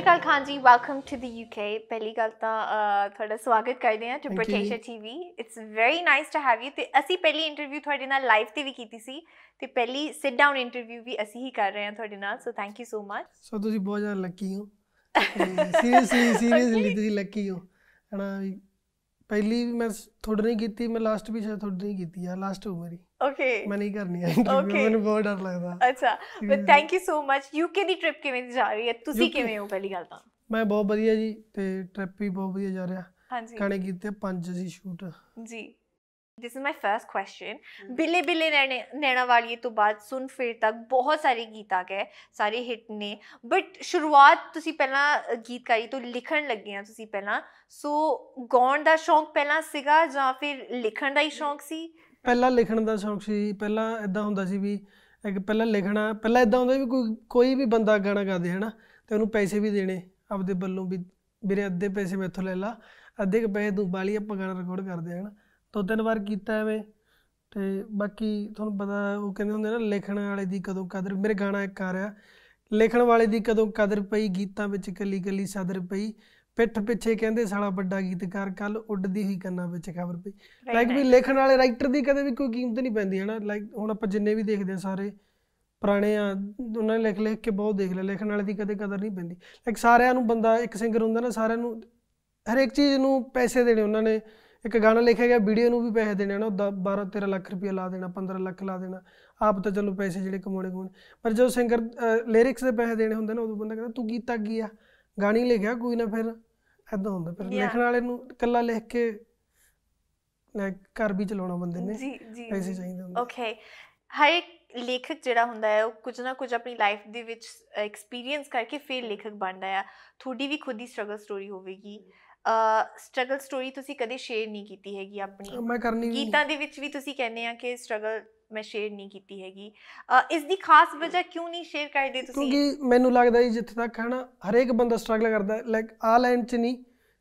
ਸ਼੍ਰੀ ਅਕਾਲ ਖਾਨ ਜੀ welcome to the UK ਪਹਿਲੀ ਗੱਲ ਤਾਂ ਤੁਹਾਡਾ ਸਵਾਗਤ ਕਰਦੇ ਹਾਂ to. ਪ੍ਰੋਟੇਸ਼ਾ TV it's very nice to have you ਤੇ ਅਸੀਂ ਪਹਿਲੀ ਇੰਟਰਵਿਊ ਤੁਹਾਡੇ ਨਾਲ ਲਾਈਵ ਤੇ ਵੀ ਕੀਤੀ ਸੀ। ਤੇ ਪਹਿਲੀ ਸਿਟ ਡਾਊਨ ਇੰਟਰਵਿਊ ਵੀ ਅਸੀਂ ਹੀ ਕਰ ਰਹੇ ਹਾਂ ਤੁਹਾਡੇ ਨਾਲ so thank you so much so ਤੁਸੀਂ ਬਹੁਤ ਜ਼ਿਆਦਾ ਲੱਕੀ ਹੋ। ਸੀਰੀਅਸਲੀ ਸੀਰੀਅਸਲੀ ਤੁਸੀਂ ਲੱਕੀ ਹੋ। ਹਨਾ ਪਹਿਲੀ ਵੀ ਮੈਂ ਤੁਹਾਡੇ ਨਹੀਂ ਕੀਤੀ ਮੈਂ ਲਾਸਟ ਵੀ ਸ਼ਾਇਦ ਤੁਹਾਡੇ ਨਹੀਂ ਕੀਤੀ ਆ ਲਾਸਟ ਹੋ ਮੇਰੀ। ਓਕੇ ਮੈਂ ਨਹੀਂ ਕਰਨੀ interview, Okay. ਮੈਨੂੰ ਬਹੁਤ ਡਰ ਲੱਗਦਾ। ਅੱਛਾ but thank you so much UK the trip ਕਿਵੇਂ ਜਾ ਰਹੀ ਹੈ? ਤੁਸੀਂ ਕਿਵੇਂ ਹੋ ਪਹਿਲੀ ਗੱਲ ਤਾਂ? ਮੈਂ ਬਹੁਤ ਵਧੀਆ ਜੀ ਤੇ ਟ੍ਰਿਪ ਵੀ ਬਹੁਤ ਵਧੀਆ ਜਾ ਰਿਹਾ। ਹਾਂਜੀ। ਗਾਣੇ ਕੀਤੇ ਪੰਜ ਸੀ ਸ਼ੂਟ ਜੀ। This is my first question Bille Bille Naine ਨੈਣਾ ਵਾਲੀਏ ਤੋਂ ਬਾਅਦ ਸੁਨ ਫਿਰ ਤੱਕ ਬਹੁਤ ਸਾਰੇ ਗੀਤ ਆ ਗਏ ਸਾਰੇ ਹਿੱਟ ਨੇ। ਬਟ ਸ਼ੁਰੂਆਤ ਤੁਸੀਂ ਪਹਿਲਾਂ ਗੀਤਕਾਰੀ ਤੋਂ ਲਿਖਣ ਲੱਗੇ ਆ ਤੁਸੀਂ ਪਹਿਲਾਂ। ਸੋ ਗਾਉਣ ਦਾ ਸ਼ੌਂਕ ਪਹਿਲਾਂ ਸੀਗਾ ਜਾਂ ਫਿਰ ਲਿਖਣ ਦਾ ਹੀ ਸ਼ੌਂਕ ਸੀ? ਪਹਿਲਾਂ ਲਿਖਣ ਦਾ ਸ਼ੌਂਕ ਸੀ, ਪਹਿਲਾਂ ਇਦਾਂ ਹੁੰਦਾ ਸੀ ਵੀ ਇੱਕ ਪਹਿਲਾਂ ਲਿਖਣਾ, ਪਹਿਲਾਂ ਇਦਾਂ ਹੁੰਦਾ ਵੀ ਕੋਈ ਕੋਈ ਵੀ ਬੰਦਾ ਗਾਣਾ ਗਾਦੇ ਹਨਾ, ਤੇ ਉਹਨੂੰ ਪੈਸੇ ਵੀ ਦੇਣੇ, ਆਪਦੇ ਵੱਲੋਂ ਵੀ, ਵੀਰੇ ਅੱਧੇ ਪੈਸੇ ਮੈਥੋਂ ਲੈ ਲਾ, ਅੱਧੇ ਕੁ ਪੈਸੇ ਤੂੰ ਬਾਲੀ ਆਪਾਂ ਗਾਣਾ ਰਿਕਾਰਡ ਕਰਦੇ ਹਾਂ ਹਨਾ। ਦੋ ਤਿੰਨ ਵਾਰ ਕੀਤਾ ਐਵੇਂ, ਤੇ ਬਾਕੀ ਤੁਹਾਨੂੰ ਪਤਾ ਉਹ ਕਹਿੰਦੇ ਹੁੰਦੇ ਨਾ, ਲਿਖਣ ਵਾਲੇ ਦੀ ਕਦੋਂ ਕਦਰ, ਮੇਰੇ ਗਾਣਾ ਇੱਕ ਆ ਰਿਹਾ, ਲਿਖਣ ਵਾਲੇ ਦੀ ਕਦੋਂ ਕਦਰ ਪਈ, ਗੀਤਾਂ ਵਿੱਚ ਕੱਲੀ ਕੱਲੀ ਸਦਰ ਪਈ ਪਿੱਠ ਪਿੱਛੇ ਕਹਿੰਦੇ ਸਾਲਾ ਵੱਡਾ ਗੀਤਕਾਰ ਕੱਲ ਉੱਡਦੀ ਹੋਈ ਕੰਨਾਂ ਵਿੱਚ ਖਬਰ ਪਈ। ਲਾਈਕ ਵੀ. ਲਿਖਣ ਵਾਲੇ ਰਾਈਟਰ ਦੀ ਕਦੇ ਵੀ ਕੋਈ ਕੀਮਤ ਨਹੀਂ ਪੈਂਦੀ ਹਨਾ? ਲਾਈਕ ਹੁਣ ਆਪਾਂ ਜਿੰਨੇ ਵੀ ਦੇਖਦੇ ਆ ਸਾਰੇ ਪੁਰਾਣੇ ਆ ਉਹਨਾਂ ਨੇ ਲਿਖ ਲਿਖ ਕੇ ਬਹੁਤ ਦੇਖ ਲਿਆ ਲਿਖਣ ਵਾਲੇ ਦੀ ਕਦੇ ਕਦਰ ਨਹੀਂ ਪੈਂਦੀ। ਲਾਈਕ ਸਾਰਿਆਂ ਨੂੰ ਬੰਦਾ ਇੱਕ ਸਿੰਗਰ ਹੁੰਦਾ ਨਾ ਸਾਰਿਆਂ ਨੂੰ ਹਰੇਕ ਚੀਜ਼ ਨੂੰ ਪੈਸੇ ਦੇਣੇ ਉਹਨਾਂ ਨੇ। ਇੱਕ ਗਾਣਾ ਲਿਖਿਆ ਗਿਆ ਵੀਡੀਓ ਨੂੰ ਵੀ ਪੈਸੇ ਦੇਣੇ ਨਾ 12 13 ਲੱਖ ਰੁਪਏ ਲਾ ਦੇਣਾ 15 ਲੱਖ ਲਾ ਦੇਣਾ। ਆਪ ਤਾਂ ਚਲੋ ਪੈਸੇ ਜਿਹੜੇ ਕਮਾਉਣੇ ਕਮਾਉਣੇ। ਪਰ ਜਦੋਂ ਸਿੰਗਰ ਲਿਰਿਕਸ ਦੇ ਪੈਸੇ ਦੇਣੇ ਹੁੰਦੇ ਨਾ ਉਦੋਂ ਬੰਦਾ ਕਹਿੰਦਾ ਤੂੰ ਕੀਤਾ ਕੀ ਆ? ਗਾਣੀ ਲਿਖਿਆ ਕੋਈ ਨਾ ਫਿਰ ਐਦਾਂ ਹੁੰਦਾ। ਫਿਰ. ਲਿਖਣ ਵਾਲੇ ਨੂੰ ਇਕੱਲਾ ਲਿਖ ਕੇ ਲਾਈਕ ਘਰ ਵੀ ਚਲਾਉਣਾ ਬੰਦੇ ਨੇ। ਜੀ ਜੀ ਚਾਹੀਦੇ ਹੁੰਦੇ। ਓਕੇ ਹਰ ਇੱਕ ਲੇਖਕ ਜਿਹੜਾ ਹੁੰਦਾ ਹੈ ਉਹ ਕੁਝ ਨਾ ਕੁਝ ਆਪਣੀ ਲਾਈਫ ਦੇ ਵਿੱਚ ਐਕਸਪੀਰੀਅੰਸ ਕਰਕੇ ਫਿਰ ਲੇਖਕ ਬਣਦਾ ਹੈ। ਤੁਹਾਡੀ ਵੀ ਖੁਦ ਦੀ ਸਟਰਗਲ ਸਟੋਰੀ ਹੋਵੇਗੀ। ਸਟਰਗਲ ਸਟੋਰੀ ਤੁਸੀਂ ਕਦੇ ਸ਼ੇਅਰ ਨਹੀਂ ਕੀਤੀ ਹੈਗੀ ਆਪਣੀ। ਮੈਂ ਕਰਨੀ ਵੀ ਗੀਤਾਂ ਦੇ ਵਿੱਚ ਵੀ ਤੁਸੀਂ ਕਹਿੰਦੇ ਆ ਕਿ ਸਟਰਗਲ ਮੈਂ ਸ਼ੇਅਰ ਨਹੀਂ ਕੀਤੀ ਹੈਗੀ। ਇਸ ਦੀ ਖਾਸ ਵਜ੍ਹਾ ਕਿਉਂ ਨਹੀਂ ਸ਼ੇਅਰ ਕਰਦੇ ਤੁਸੀਂ? ਕਿਉਂਕਿ ਮੈਨੂੰ ਲੱਗਦਾ ਜੀ ਜਿੱਥੇ ਤੱਕ ਹਨਾ ਹਰੇਕ ਬੰਦਾ ਸਟਰਗਲ ਕਰਦਾ ਲਾਈਕ ਆ ਲਾਈਨ 'ਚ ਨਹੀਂ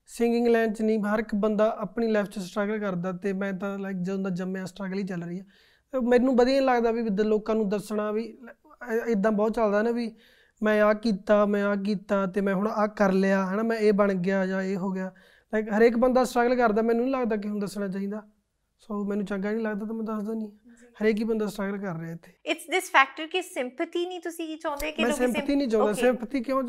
ਸਿੰਗਿੰਗ ਲਾਈਨ 'ਚ ਨਹੀਂ ਹਰ ਇੱਕ ਬੰਦਾ ਆਪਣੀ ਲਾਈਫ 'ਚ ਸਟਰਗਲ ਕਰਦਾ ਤੇ ਮੈਂ ਤਾਂ ਲਾਈਕ ਜਦੋਂ ਦਾ ਜੰਮਿਆ ਸਟਰਗਲ ਹੀ ਚੱਲ ਰਹੀ ਹੈ ਤੇ ਮੈਨੂੰ ਵਧੀਆ ਨਹੀਂ ਲੱਗਦਾ ਵੀ ਲੋਕਾਂ ਨੂੰ ਦੱਸਣਾ ਵੀ ਇਦਾਂ ਬਹੁਤ ਚੱਲਦਾ ਨਾ ਵੀ ਮੈਂ ਆ ਕੀਤਾ ਮੈਂ ਆ ਕੀਤਾ ਤੇ ਮੈਂ ਹੁਣ ਆ ਕਰ ਲਿਆ ਹਨਾ ਮੈਂ ਇਹ ਬਣ ਗਿਆ ਜਾਂ ਇਹ ਹੋ ਗਿਆ। ਲਾਈਕ ਹਰੇਕ ਬੰਦਾ ਸਟਰਗਲ ਕਰਦਾ ਮੈਨੂੰ ਨਹੀਂ ਲੱਗਦਾ ਕਿ ਹੁਣ ਦੱਸਣਾ ਚਾਹੀਦਾ। ਸੋ ਮੈਨੂੰ ਚੰਗਾ ਨਹੀਂ ਲੱਗਦਾ ਤਾਂ ਮੈਂ ਦੱਸਦਾ ਨਹੀਂ। ਹਰੇਕ ਹੀ ਬੰਦਾ ਸਟਰਗਲ ਕਰ ਰਿਹਾ ਇੱਥੇ। ਇਟਸ ਦਿਸ ਫੈਕਟਰ ਕਿ ਸਿੰਪੈਥੀ ਨਹੀਂ ਤੁਸੀਂ ਚਾਹੁੰਦੇ ਕਿ ਲੋਕੀ ਸਿੰਪਥੀ ਨਹੀਂ ਚਾਹੁੰਦਾ. ਸਿੰਪਥੀ ਕਿਉਂ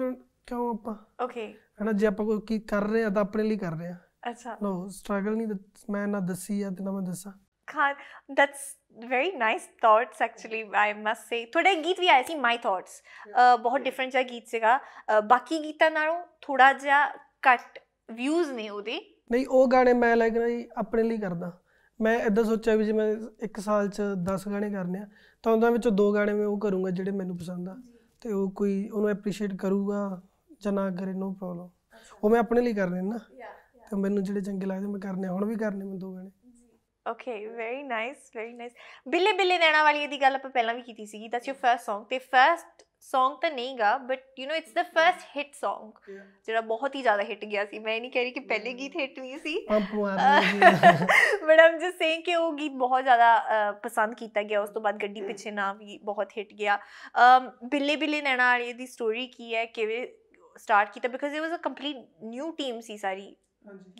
ਕਿਉਂ ਆਪਾਂ? ਓਕੇ ਹਨਾ ਜੇ ਆਪਾਂ ਕੋਈ ਕੀ ਕਰ ਰਹੇ ਆ ਤਾਂ ਆਪਣੇ ਲਈ ਕਰ ਰਹੇ ਆ। ਅੱਛਾ। ਨੋ ਸਟਰਗਲ ਨਹੀਂ ਮੈਂ ਨਾ ਦੱਸੀ ਆ ਤੇ ਨਾ ਮੈਂ ਦੱਸਾਂ। Khan, that's very nice thoughts actually I must say ਤੁਹਾਡਾ ਗੀਤ ਵੀ ਆਇਆ ਸੀ my thoughts ਅਹ ਬਹੁਤ ਡਿਫਰੈਂਟ ਜਿਹਾ ਗੀਤ ਸੀਗਾ। ਬਾਕੀ ਗੀਤਾਂ ਨਾਲੋਂ ਥੋੜਾ ਜਿਹਾ ਘੱਟ ਵਿਊਜ਼ ਨੇ ਉਹਦੇ। ਨਹੀਂ ਉਹ ਗਾਣੇ ਮੈਂ ਨਾ ਜੀ ਆਪਣੇ ਲਈ ਕਰਦਾ। ਮੈਂ ਇਦਾਂ ਸੋਚਿਆ ਵੀ ਜੇ ਮੈਂ ਇੱਕ ਸਾਲ 'ਚ 10 ਗਾਣੇ ਕਰਨੇ ਆ ਤਾਂ ਉਹਨਾਂ ਵਿੱਚੋਂ ਦੋ ਗਾਣੇ ਮੈਂ ਉਹ ਕਰੂੰਗਾ ਜਿਹੜੇ ਮੈਨੂੰ ਪਸੰਦ ਆ। ਤੇ ਉਹ ਕੋਈ ਉਹਨੂੰ ਐਪਰੀਸ਼ੀਏਟ ਕਰੂਗਾ ਜਾਂ ਨਾ ਕਰੇ ਨੋ ਪ੍ਰੋਬਲਮ ਉਹ ਮੈਂ ਆਪਣੇ ਲਈ ਕਰ ਰਿਹਾ ਨਾ। ਤੇ ਮੈਨੂੰ ਜਿਹੜੇ ਚੰਗੇ ਲੱਗਦੇ ਮੈਂ ਕਰਨੇ ਹੁਣ ਵੀ ਕਰਨੇ ਮੈਂ ਦੋ ਗਾਣੇ। Okay very nice very nice Bille Bille Naina ਵਾਲੀ ਦੀ ਗੱਲ ਆਪਾਂ ਪਹਿਲਾਂ ਵੀ ਕੀਤੀ ਸੀਗੀ ਦੈਟਸ ਯੂਰ ਫਰਸਟ Song ਤੇ ਫਰਸਟ Song ਤਾਂ ਨਹੀਂਗਾ but you know it's the first hit Song. ਜਿਹੜਾ ਬਹੁਤ ਹੀ ਜ਼ਿਆਦਾ ਹਿੱਟ ਗਿਆ ਸੀ। ਮੈਂ ਨਹੀਂ ਕਹਿ ਰਹੀ ਕਿ ਪਹਿਲੇ ਗੀਤ ਹਿੱਟ ਨਹੀਂ ਸੀ। ਬਟ ਆਮ ਜਸਟ ਸੇਇੰਗ ਕਿ ਉਹ ਗੀਤ ਬਹੁਤ ਜ਼ਿਆਦਾ ਪਸੰਦ ਕੀਤਾ ਗਿਆ। ਉਸ ਤੋਂ ਬਾਅਦ ਗੱਡੀ ਪਿੱਛੇ ਨਾ ਵੀ ਬਹੁਤ ਹਿੱਟ ਗਿਆ। ਬਿੱਲੇ ਬਿੱਲੇ ਨੈਣਾ ਵਾਲੀ ਦੀ ਸਟੋਰੀ ਕੀ ਹੈ? ਕਿਵੇਂ ਸਟਾਰਟ ਕੀਤਾ? Because it was a complete new team ਸੀ ਸਾਰੀ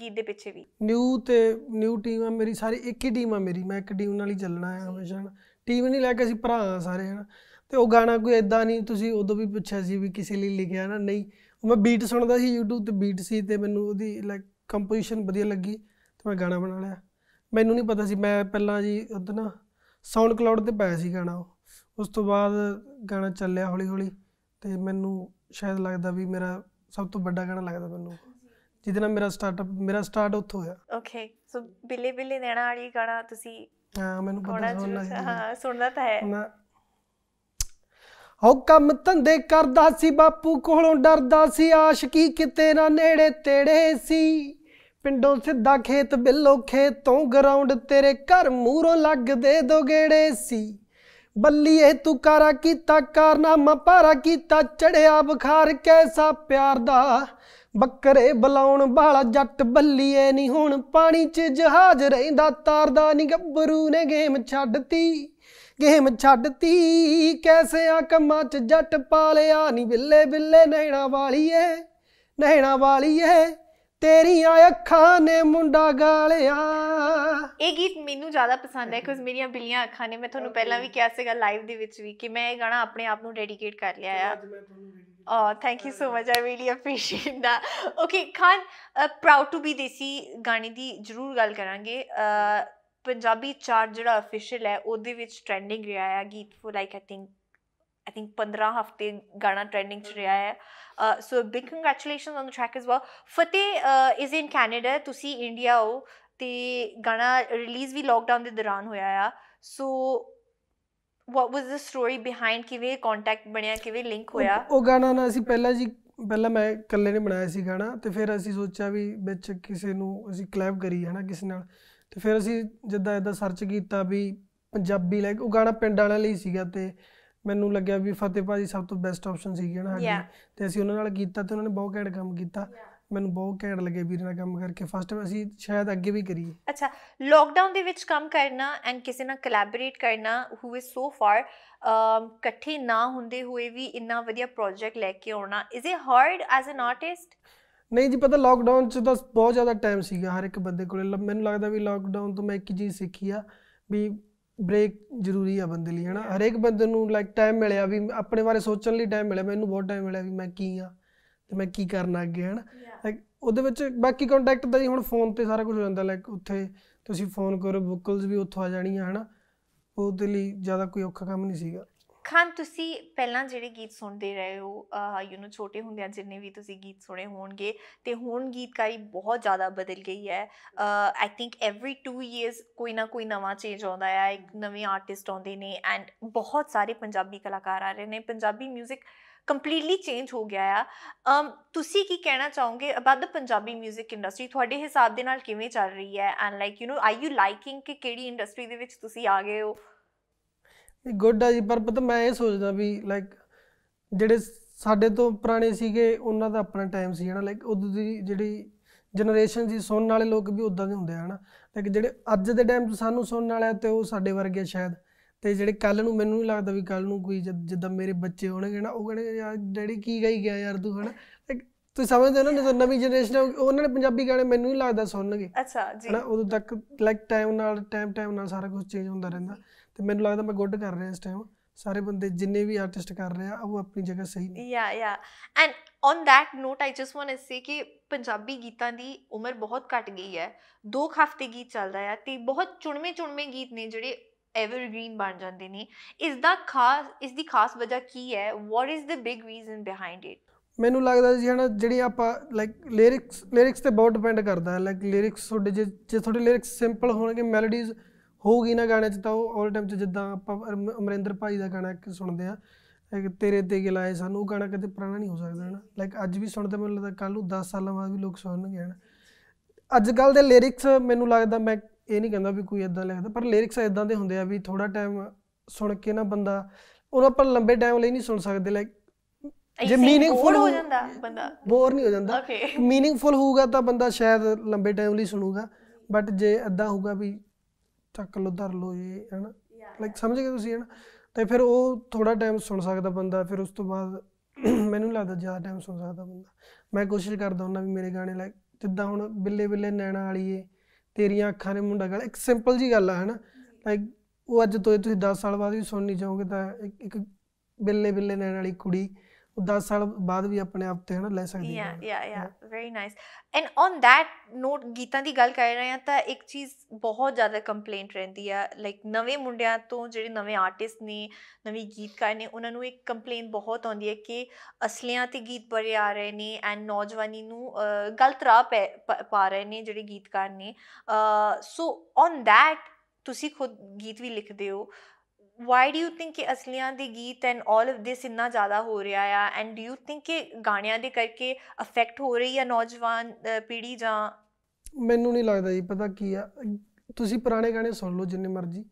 ਗੀਤ ਦੇ ਪਿੱਛੇ ਵੀ। ਨਿਊ ਤੇ ਨਿਊ ਟੀਮ ਆ ਮੇਰੀ ਸਾਰੀ ਇੱਕ ਹੀ ਟੀਮ ਆ ਮੇਰੀ। ਮੈਂ ਇੱਕ ਟੀਮ ਨਾਲ ਹੀ ਚੱਲਣਾ ਹੈ ਹਮੇਸ਼ਾ। ਟੀਮ ਨਹੀਂ ਲੈ ਕੇ ਅਸੀਂ ਭਰਾ ਸਾਰੇ ਹਨ। ਤੇ ਉਹ ਗਾਣਾ ਕੋਈ ਐਦਾਂ ਨਹੀਂ ਤੁਸੀਂ ਉਦੋਂ ਵੀ ਪੁੱਛਿਆ ਸੀ ਵੀ ਕਿਸੇ ਲਈ ਲਿਖਿਆ ਨਾ ਨਹੀਂ। ਮੈਂ ਬੀਟ ਸੁਣਦਾ ਸੀ YouTube ਤੇ ਬੀਟ ਸੀ ਤੇ ਮੈਨੂੰ ਉਹਦੀ ਲਾਈਕ ਕੰਪੋਜੀਸ਼ਨ ਵਧੀਆ ਲੱਗੀ ਤੇ ਮੈਂ ਗਾਣਾ ਬਣਾ ਲਿਆ। ਮੈਨੂੰ ਨਹੀਂ ਪਤਾ ਸੀ ਮੈਂ ਪਹਿਲਾਂ ਜੀ ਉਦੋਂ ਨਾ ਸਾਊਂਡ ਕਲਾਉਡ ਤੇ ਪਾਇਆ ਸੀ ਗਾਣਾ ਉਹ। ਉਸ ਤੋਂ ਬਾਅਦ ਗਾਣਾ ਚੱਲਿਆ ਹੌਲੀ ਹੌਲੀ ਤੇ ਮੈਨੂੰ ਸ਼ਾਇਦ ਲੱਗਦਾ ਵੀ ਮੇਰਾ ਸਭ ਤੋਂ ਵੱਡਾ ਗਾਣਾ ਲੱਗਦਾ ਮੈਨੂੰ। ਜਿਹਦੇ ਨਾਲ ਮੇਰਾ ਸਟਾਰਟਅਪ ਮੇਰਾ ਸਟਾਰਟ ਉੱਥੋਂ ਹੋਇਆ। ਓਕੇ ਸੋ ਬਿੱਲੇ ਬਿੱਲੇ ਨੈਣਾ ਵਾਲੀ ਗਾਣਾ ਤੁਸੀਂ ਹਾਂ ਮੈਨੂੰ ਪਤਾ ਸੀ। ਹਾਂ ਸੁਣਨਾ ਤਾਂ ਹੈ। ਹੋ ਕੰਮ ਧੰਦੇ ਕਰਦਾ ਸੀ, ਬਾਪੂ ਕੋਲੋਂ ਡਰਦਾ ਸੀ, ਆਸ਼ਕੀ ਕਿਤੇ ਨਾ ਨੇੜੇ ਤੇੜੇ ਸੀ। ਪਿੰਡੋਂ ਸਿੱਧਾ ਖੇਤ ਬਿੱਲੋ ਖੇਤੋਂ ਗਰਾਊਂਡ ਤੇਰੇ ਘਰ ਮੂਰੋਂ ਲੱਗਦੇ ਦੋ ਗੇੜੇ ਸੀ ਬੱਲੀਏ ਤੂੰ ਕਾਰਾ ਕੀਤਾ, ਕਾਰਨਾਮਾ ਪਾਰਾ ਕੀਤਾ, ਚੜਿਆ ਬੁਖਾਰ ਕੈਸਾ ਪਿਆਰ ਦਾ। ਬੱਕਰੇ ਬਲਾਉਣ ਵਾਲਾ ਜੱਟ ਬੱਲੀਏ ਨਹੀਂ ਹੁਣ ਪਾਣੀ 'ਚ ਜਹਾਜ਼ ਰਹਿੰਦਾ, ਤਾਰਦਾ ਨੀ ਗੱਭਰੂ ਨੇ ਗੇਮ ਛੱਡਤੀ। ਗੇਮ ਛੱਡਤੀ ਕੈਸੇ ਆ ਕੰਮਾਂ 'ਚ ਜੱਟ ਪਾਲਿਆ? ਨੀ ਬਿੱਲੇ ਬਿੱਲੇ ਨੈਣਾ ਵਾਲੀਏ ਨਹਿਣਾ ਵਾਲੀਏ ਤੇਰੀਆਂ ਅੱਖਾਂ ਨੇ ਮੁੰਡਾ ਗਾਲਿਆ। ਇਹ ਗੀਤ ਮੈਨੂੰ ਜ਼ਿਆਦਾ ਪਸੰਦ ਹੈ ਕਿਉਂਕਿ ਮੇਰੀਆਂ ਬਿੱਲੀਆਂ ਅੱਖਾਂ ਨੇ। ਮੈਂ ਤੁਹਾਨੂੰ ਪਹਿਲਾਂ ਵੀ ਕਿਹਾ ਸੀਗਾ ਲਾਈਵ ਦੇ ਵਿੱਚ ਵੀ ਕਿ ਮੈਂ ਇਹ ਗਾਣਾ ਆਪਣੇ ਆਪ ਨੂੰ ਡੈਡੀਕੇਟ ਕਰ ਲਿਆ ਆ। Oh, thank you so much. I really appreciate that. Okay, Khan, uh, proud to be ਦੇਸੀ ਗਾਣੇ ਦੀ ਜ਼ਰੂਰ ਗੱਲ ਕਰਾਂਗੇ। ਪੰਜਾਬੀ ਚਾਰਟ ਜਿਹੜਾ ਅਫੀਸ਼ੀਅਲ ਹੈ ਉਹਦੇ ਵਿੱਚ ਟ੍ਰੈਂਡਿੰਗ ਰਿਹਾ ਹੈ ਗੀਤ for like I think I think 15 ਹਫ਼ਤੇ ਗਾਣਾ ਟ੍ਰੈਂਡਿੰਗ ਚ ਰਿਹਾ ਹੈ। So big congratulations on the track as well Fateh is in Canada ਤੁਸੀਂ ਇੰਡੀਆ ਹੋ ਤੇ ਗਾਣਾ ਰਿਲੀਜ਼ ਵੀ ਲੋਕਡਾਊਨ ਦੇ ਦੌਰਾਨ ਹੋਇਆ ਆ। So what was the story behind ਕਿਵੇਂ ਕੰਟੈਕਟ ਬਣਿਆ ਕਿਵੇਂ ਲਿੰਕ ਹੋਇਆ? ਉਹ- ਉਹ ਗਾਣਾ ਨਾ ਅਸੀਂ ਪਹਿਲਾਂ ਜੀ ਪਹਿਲਾਂ ਮੈਂ ਇਕੱਲੇ ਨੇ ਬਣਾਇਆ ਸੀ ਗਾਣਾ ਤੇ ਫਿਰ ਅਸੀਂ ਸੋਚਿਆ ਵੀ ਵਿੱਚ ਕਿਸੇ ਨੂੰ ਅਸੀਂ ਕਲੈਬ ਕਰੀ ਹਨਾ ਕਿਸੇ ਨਾਲ। ਤੇ ਫਿਰ ਅਸੀਂ ਜਿੱਦਾਂ ਇਦਾਂ ਸਰਚ ਕੀਤਾ ਵੀ ਪੰਜਾਬੀ ਲਾਈਕ ਉਹ ਗਾਣਾ ਪਿੰਡ ਵਾਲਿਆਂ ਲਈ ਸੀਗਾ ਤੇ ਮੈਨੂੰ ਲੱਗਿਆ ਵੀ ਫਤਿਹ ਭਾਜੀ ਸਭ ਤੋਂ ਬੈਸਟ ਆਪਸ਼ਨ ਸੀਗੇ ਨਾ ਸਾਡੇ। ਤੇ ਅਸੀਂ ਉਹਨਾਂ ਨਾਲ ਕੀਤਾ ਤੇ ਉਹਨਾਂ ਨੇ ਬਹੁਤ ਘੈਂਟ ਕੰਮ ਕੀਤਾ। ਮੈਨੂੰ ਬਹੁਤ ਘੈਂਟ ਲੱਗੇ ਵੀਰ ਨਾਲ ਕੰਮ ਕਰਕੇ। ਫਸਟ ਅਸੀਂ ਸ਼ਾਇਦ ਅੱਗੇ ਵੀ ਕਰੀਏ। ਅੱਛਾ ਲੋਕਡਾਊਨ ਦੇ ਵਿੱਚ ਕੰਮ ਕਰਨਾ ਐਂਡ ਕਿਸੇ ਨਾਲ ਕੋਲੈਬੋਰੇਟ ਕਰਨਾ ਹੂ ਇਜ਼ ਸੋ ਫਾਰ ਇਕੱਠੇ ਨਾ ਹੁੰਦੇ ਹੋਏ ਵੀ ਇੰਨਾ ਵਧੀਆ ਪ੍ਰੋਜੈਕਟ ਲੈ ਕੇ ਆਉਣਾ is it hard as an artist ਨਹੀਂ ਜੀ ਪਤਾ ਲਾਕਡਾਊਨ ਚ ਤਾਂ ਬਹੁਤ ਜ਼ਿਆਦਾ ਟਾਈਮ ਸੀਗਾ ਹਰ ਇੱਕ ਬੰਦੇ ਕੋਲੇ। ਮੈਨੂੰ ਲੱਗਦਾ ਵੀ ਲਾਕਡਾਊਨ ਤੋਂ ਮੈਂ ਇੱਕ ਚੀਜ਼ ਸਿੱਖੀ ਆ ਵੀ ਬ੍ਰੇਕ ਜ਼ਰੂਰੀ ਆ ਬੰਦੇ ਲਈ ਹਨਾ? ਹਰੇਕ ਬੰਦੇ ਨੂੰ ਲਾਈਕ ਟਾਈਮ ਮਿਲਿਆ ਵੀ ਆਪਣੇ ਬਾਰੇ ਸੋਚਣ ਲਈ ਟਾਈਮ ਮਿਲਿਆ ਮੈਨੂੰ ਬਹੁਤ ਟਾਈਮ ਮਿਲਿਆ ਵੀ ਮੈਂ ਕੀ ਆ ਤੇ ਮੈਂ ਕੀ ਕਰਨਾ ਅੱਗੇ ਹਨਾ? ਲਾਈਕ ਉਹਦੇ ਵਿੱਚ ਬਾਕੀ ਕੰਟੈਕਟ ਦਾ ਜੀ ਹੁਣ ਫੋਨ ਤੇ ਸਾਰਾ ਕੁਝ ਹੋ ਜਾਂਦਾ ਲਾਈਕ ਉੱਥੇ ਤੁਸੀਂ ਫੋਨ ਕਰੋ ਵੋਕਲਸ ਵੀ ਉੱਥੋਂ ਆ ਜਾਣੀਆਂ ਹਨਾ? ਉਹਦੇ ਲਈ ਜ਼ਿਆਦਾ ਕੋਈ ਔਖਾ ਕੰਮ ਨਹੀਂ ਸੀਗਾ। ਖਾਨ ਤੁਸੀਂ ਪਹਿਲਾਂ ਜਿਹੜੇ ਗੀਤ ਸੁਣਦੇ ਰਹੇ ਹੋ ਯੂ نو ਛੋਟੇ ਹੁੰਦਿਆਂ ਜਿੰਨੇ ਵੀ ਤੁਸੀਂ ਗੀਤ ਸੁਣੇ ਹੋਣਗੇ ਤੇ ਹੁਣ ਗੀਤਕਾਰੀ ਬਹੁਤ ਜ਼ਿਆਦਾ ਬਦਲ ਗਈ ਹੈ ਆਈ ਥਿੰਕ ਐਵਰੀ 2 ਇਅਰਸ ਕੋਈ ਨਾ ਕੋਈ ਨਵਾਂ ਚੇਂਜ ਆਉਂਦਾ ਹੈ ਇੱਕ ਨਵੇਂ ਆਰਟਿਸਟ ਆਉਂਦੇ ਨੇ ਐਂਡ ਬਹੁਤ ਸਾਰੇ ਪੰਜਾਬੀ ਕਲਾਕਾਰ ਆ ਰਹੇ ਨੇ ਪੰਜਾਬੀ 뮤직 ਕੰਪਲੀਟਲੀ ਚੇਂਜ ਹੋ ਗਿਆ ਆ um, ਤੁਸੀਂ ਕੀ ਕਹਿਣਾ ਚਾਹੋਗੇ ਅਬਾਊਟ ਦ ਪੰਜਾਬੀ 뮤직 ਇੰਡਸਟਰੀ ਤੁਹਾਡੇ ਹਿਸਾਬ ਦੇ ਨਾਲ ਕਿਵੇਂ ਚੱਲ ਰਹੀ ਹੈ and like you know are you liking ਕਿ ਕਿਹੜੀ ਇੰਡਸਟਰੀ ਦੇ ਵਿੱਚ ਤੁਸੀਂ ਆ ਗਏ ਹੋ ਗੁੱਡ ਆ ਜੀ ਪਰ ਪਤਾ ਮੈਂ ਇਹ ਸੋਚਦਾ ਵੀ ਲਾਈਕ ਜਿਹੜੇ ਸਾਡੇ ਤੋਂ ਪੁਰਾਣੇ ਸੀਗੇ ਉਹਨਾਂ ਦਾ ਆਪਣਾ ਟਾਈਮ ਸੀ ਹਨਾ? ਲਾਈਕ ਉਦੋਂ ਦੀ ਜਿਹੜੀ ਜਨਰੇਸ਼ਨ ਸੀ ਸੁਣਨ ਵਾਲੇ ਲੋਕ ਵੀ ਉਦਾਂ ਦੇ ਹੁੰਦੇ ਆ ਹਨਾ? ਲਾਈਕ ਜਿਹੜੇ ਅੱਜ ਦੇ ਟਾਈਮ 'ਚ ਸਾਨੂੰ ਸੁਣਨ ਵਾਲੇ ਤੇ ਉਹ ਸਾਡੇ ਵਰਗੇ ਸ਼ਾਇਦ। ਤੇ ਜਿਹੜੇ ਕੱਲ ਨੂੰ ਮੈਨੂੰ ਨਹੀਂ ਲੱਗਦਾ ਵੀ ਕੱਲ ਨੂੰ ਕੋਈ ਜਦ- ਮੇਰੇ ਬੱਚੇ ਹੋਣਗੇ ਨਾ ਉਹ ਕਹਿਣਗੇ ਯਾਰ ਡੈਡੀ ਕੀ ਗਾਈ ਗਿਆ ਯਾਰ ਤੂੰ ਹਨਾ? Like, ਤੁਸੀਂ ਸਮਝਦੇ ਹੋ ਨਾ ਜਦੋਂ ਨਵੀਂ ਜਨਰੇਸ਼ਨ ਉਹਨਾਂ ਨੇ ਪੰਜਾਬੀ ਗਾਣੇ ਮੈਨੂੰ ਨਹੀਂ ਲੱਗਦਾ ਸੁਣਨਗੇ। ਅੱਛਾ ਜੀ। ਹਨਾ? ਉਦੋਂ ਤੱਕ ਲਾਈਕ ਟਾਈਮ ਨਾਲ ਟਾਈਮ ਟਾਈਮ ਨਾਲ ਸਾਰਾ ਕੁਝ ਚੇਂਜ ਹੁੰਦਾ ਰਹਿੰਦਾ। ਤੇ ਮੈਨੂੰ ਲੱਗਦਾ ਮੈਂ ਗੁੱਡ ਕਰ ਰਿਹਾ ਇਸ ਟਾਈਮ ਸਾਰੇ ਬੰਦੇ ਜਿੰਨੇ ਵੀ ਆਰਟਿਸਟ ਕਰ ਰਹੇ ਆ ਉਹ ਆਪਣੀ ਜਗ੍ਹਾ ਸਹੀ ਨੇ। Yeah, yeah. And on that note, I just want to say ਕਿ ਪੰਜਾਬੀ ਗੀਤਾਂ ਦੀ ਉਮਰ ਬਹੁਤ ਘਟ ਗਈ ਹੈ। ਦੋ ਹਫ਼ਤੇ ਗੀਤ ਚੱਲਦਾ ਹੈ ਤੇ ਬਹੁਤ ਚੁਣਵੇਂ ਚੁਣਵੇਂ ਗੀਤ ਨੇ ਜਿਹੜੇ ਐਵਰਗ੍ਰੀਨ ਬਣ ਜਾਂਦੇ ਨੇ। ਇਸ ਦਾ ਖਾਸ ਇਸ ਦੀ ਖਾਸ ਵਜ੍ਹਾ ਕੀ ਹੈ? What is the big reason behind it ਮੈਨੂੰ ਲੱਗਦਾ ਜੀ ਹਨਾ ਜਿਹੜੀ ਆਪਾਂ ਲਾਈਕ ਲਿਰਿਕਸ ਲਿਰਿਕਸ ਤੇ ਬਹੁਤ ਡਿਪੈਂਡ ਕਰਦਾ ਹੈ। ਲਾਈਕ ਲਿਰਿਕਸ ਤੁਹਾਡੇ ਜੇ ਜੇ ਤੁਹਾਡੇ ਲਿਰਿਕਸ ਸਿੰਪਲ ਹੋਣਗੇ ਮੈਲੋਡੀਜ਼ ਹੋਊਗੀ ਨਾ ਗਾਣੇ 'ਚ ਤਾਂ ਉਹ ਆਲ ਟਾਈਮ 'ਚ ਜਿੱਦਾਂ ਆਪਾਂ ਅਮ- ਅਮਰਿੰਦਰ ਭਾਈ ਦਾ ਗਾਣਾ ਇੱਕ ਸੁਣਦੇ ਆ ਤੇਰੇ ਤੇ ਗਿਲਾਏ ਸਾਨੂੰ ਉਹ ਗਾਣਾ ਕਦੇ ਪੁਰਾਣਾ ਨਹੀਂ ਹੋ ਸਕਦਾ ਹਨਾ ਲਾਈਕ ਅੱਜ ਵੀ ਸੁਣਦੇ ਮੈਨੂੰ ਲੱਗਦਾ ਕੱਲ ਨੂੰ 10 ਸਾਲਾਂ ਬਾਅਦ ਵੀ ਲੋਕ ਸੁਣਨਗੇ ਹਨਾ। ਅੱਜ ਕੱਲ ਦੇ ਲਿਰਿਕਸ ਮੈਨੂੰ ਲੱਗਦਾ ਮੈਂ ਇਹ ਨਹੀਂ ਕਹਿੰਦਾ ਵੀ ਕੋਈ ਇਦਾਂ ਲਿਖਦਾ ਪਰ ਲਿਰਿਕਸ ਇਦਾਂ ਦੇ ਹੁੰਦੇ ਆ ਵੀ ਥੋੜਾ ਟਾਈਮ ਸੁਣ ਕੇ ਨਾ ਬੰਦਾ ਉਹਨਾਂ ਆਪਾਂ ਲੰਬੇ ਟਾਈਮ ਲਈ ਨਹੀਂ ਸੁਣ ਸਕਦੇ ਲਾਈਕ ਜੇ meaningful ਹੋ ਜਾਂਦਾ ਬੰਦਾ। ਬੋਰ ਨਹੀਂ ਹੋ ਜਾਂਦਾ। ਮੀਨਿੰਗਫੁਲ ਹੋਊਗਾ ਤਾਂ ਬੰਦਾ ਸ਼ਾਇਦ ਲੰਬੇ ਟਾਈਮ ਲਈ ਸੁਣੂਗਾ ਬਟ ਜੇ ਇਦਾਂ ਹੋਊਗਾ ਵੀ ਚੱਕ ਲੋ ਧਰ ਲੋ ਇਹ ਹਨਾ? ਲਾਈਕ ਸਮਝ ਗਏ ਤੁਸੀਂ ਹਨਾ? ਤੇ ਫਿਰ ਉਹ ਥੋੜਾ ਟਾਈਮ ਸੁਣ ਸਕਦਾ ਬੰਦਾ ਫਿਰ ਉਸ ਤੋਂ ਬਾਅਦ ਮੈਨੂੰ ਲੱਗਦਾ ਜ਼ਿਆਦਾ ਟਾਈਮ ਸੁਣ ਸਕਦਾ ਬੰਦਾ। ਮੈਂ ਕੋਸ਼ਿਸ਼ ਕਰਦਾ ਹੁੰਦਾ ਵੀ ਮੇਰੇ ਗਾਣੇ ਲਾਈਕ ਜਿੱਦਾਂ ਹੁਣ ਬਿੱਲੇ ਬਿੱਲੇ ਨੈਣਾ ਵਾਲੀਏ ਤੇਰੀਆਂ ਅੱਖਾਂ ਨੇ ਮੁੰਡਾ ਗਾਲ ਇੱਕ ਸਿੰਪਲ ਜੀ ਗੱਲ ਆ ਹਨਾ? ਲਾਈਕ ਉਹ ਅੱਜ ਤੋਂ ਤੁਸੀਂ 10 ਸਾਲ ਬਾਅਦ ਵੀ ਸੁਣਨੀ ਚਾਹੋਗੇ ਤਾਂ ਇੱਕ ਇੱਕ ਬਿੱਲੇ ਬਿੱਲੇ ਨੈਣ ਵਾਲੀ ਕੁੜੀ ਉਹ 10 ਸਾਲ ਬਾਅਦ ਵੀ ਆਪਣੇ ਆਪ ਤੇ ਹਨਾ ਲੈ ਸਕਦੀ ਹੈ। Yeah yeah very nice and on that note ਗੀਤਾਂ ਦੀ ਗੱਲ ਕਰ ਰਹੇ ਹਾਂ ਤਾਂ ਇੱਕ ਚੀਜ਼ ਬਹੁਤ ਜ਼ਿਆਦਾ ਕੰਪਲੇਂਟ ਰਹਿੰਦੀ ਆ ਲਾਈਕ ਨਵੇਂ ਮੁੰਡਿਆਂ ਤੋਂ ਜਿਹੜੇ ਨਵੇਂ ਆਰਟਿਸਟ ਨੇ ਨਵੇਂ ਗੀਤਕਾਰ ਨੇ ਉਹਨਾਂ ਨੂੰ ਇੱਕ ਕੰਪਲੇਂਟ ਬਹੁਤ ਆਉਂਦੀ ਹੈ ਕਿ ਅਸਲੀਆਂ ਤੇ ਗੀਤ ਬੜੇ ਆ ਰਹੇ ਨੇ ਐਂਡ ਨੌਜਵਾਨੀ ਨੂੰ ਗਲਤ ਰਾਹ ਪੈ- ਰਹੇ ਨੇ ਜਿਹੜੇ ਗੀਤਕਾਰ ਨੇ। ਸੋ ਔਨ that ਤੁਸੀਂ ਖੁਦ ਗੀਤ ਵੀ ਲਿਖਦੇ ਹੋ why do you think ਕਿ ਅਸਲੀਆਂ ਦੇ ਗੀਤ ਐਂਡ all of this ਇੰਨਾ ਜ਼ਿਆਦਾ ਹੋ ਰਿਹਾ ਆ ਐਂਡ do you think ਕਿ ਗਾਣਿਆਂ ਦੇ ਕਰਕੇ ਅਫੈਕਟ ਹੋ ਰਹੀ ਆ ਨੌਜਵਾਨ ਪੀੜ੍ਹੀ ਜਾਂ ਮੈਨੂੰ ਨਹੀਂ ਲੱਗਦਾ ਜੀ ਪਤਾ ਕੀ ਆ ਤੁਸੀਂ ਪੁਰਾਣੇ ਗਾਣੇ ਸੁਣ ਲਓ ਜਿੰਨੇ ਮਰਜ਼ੀ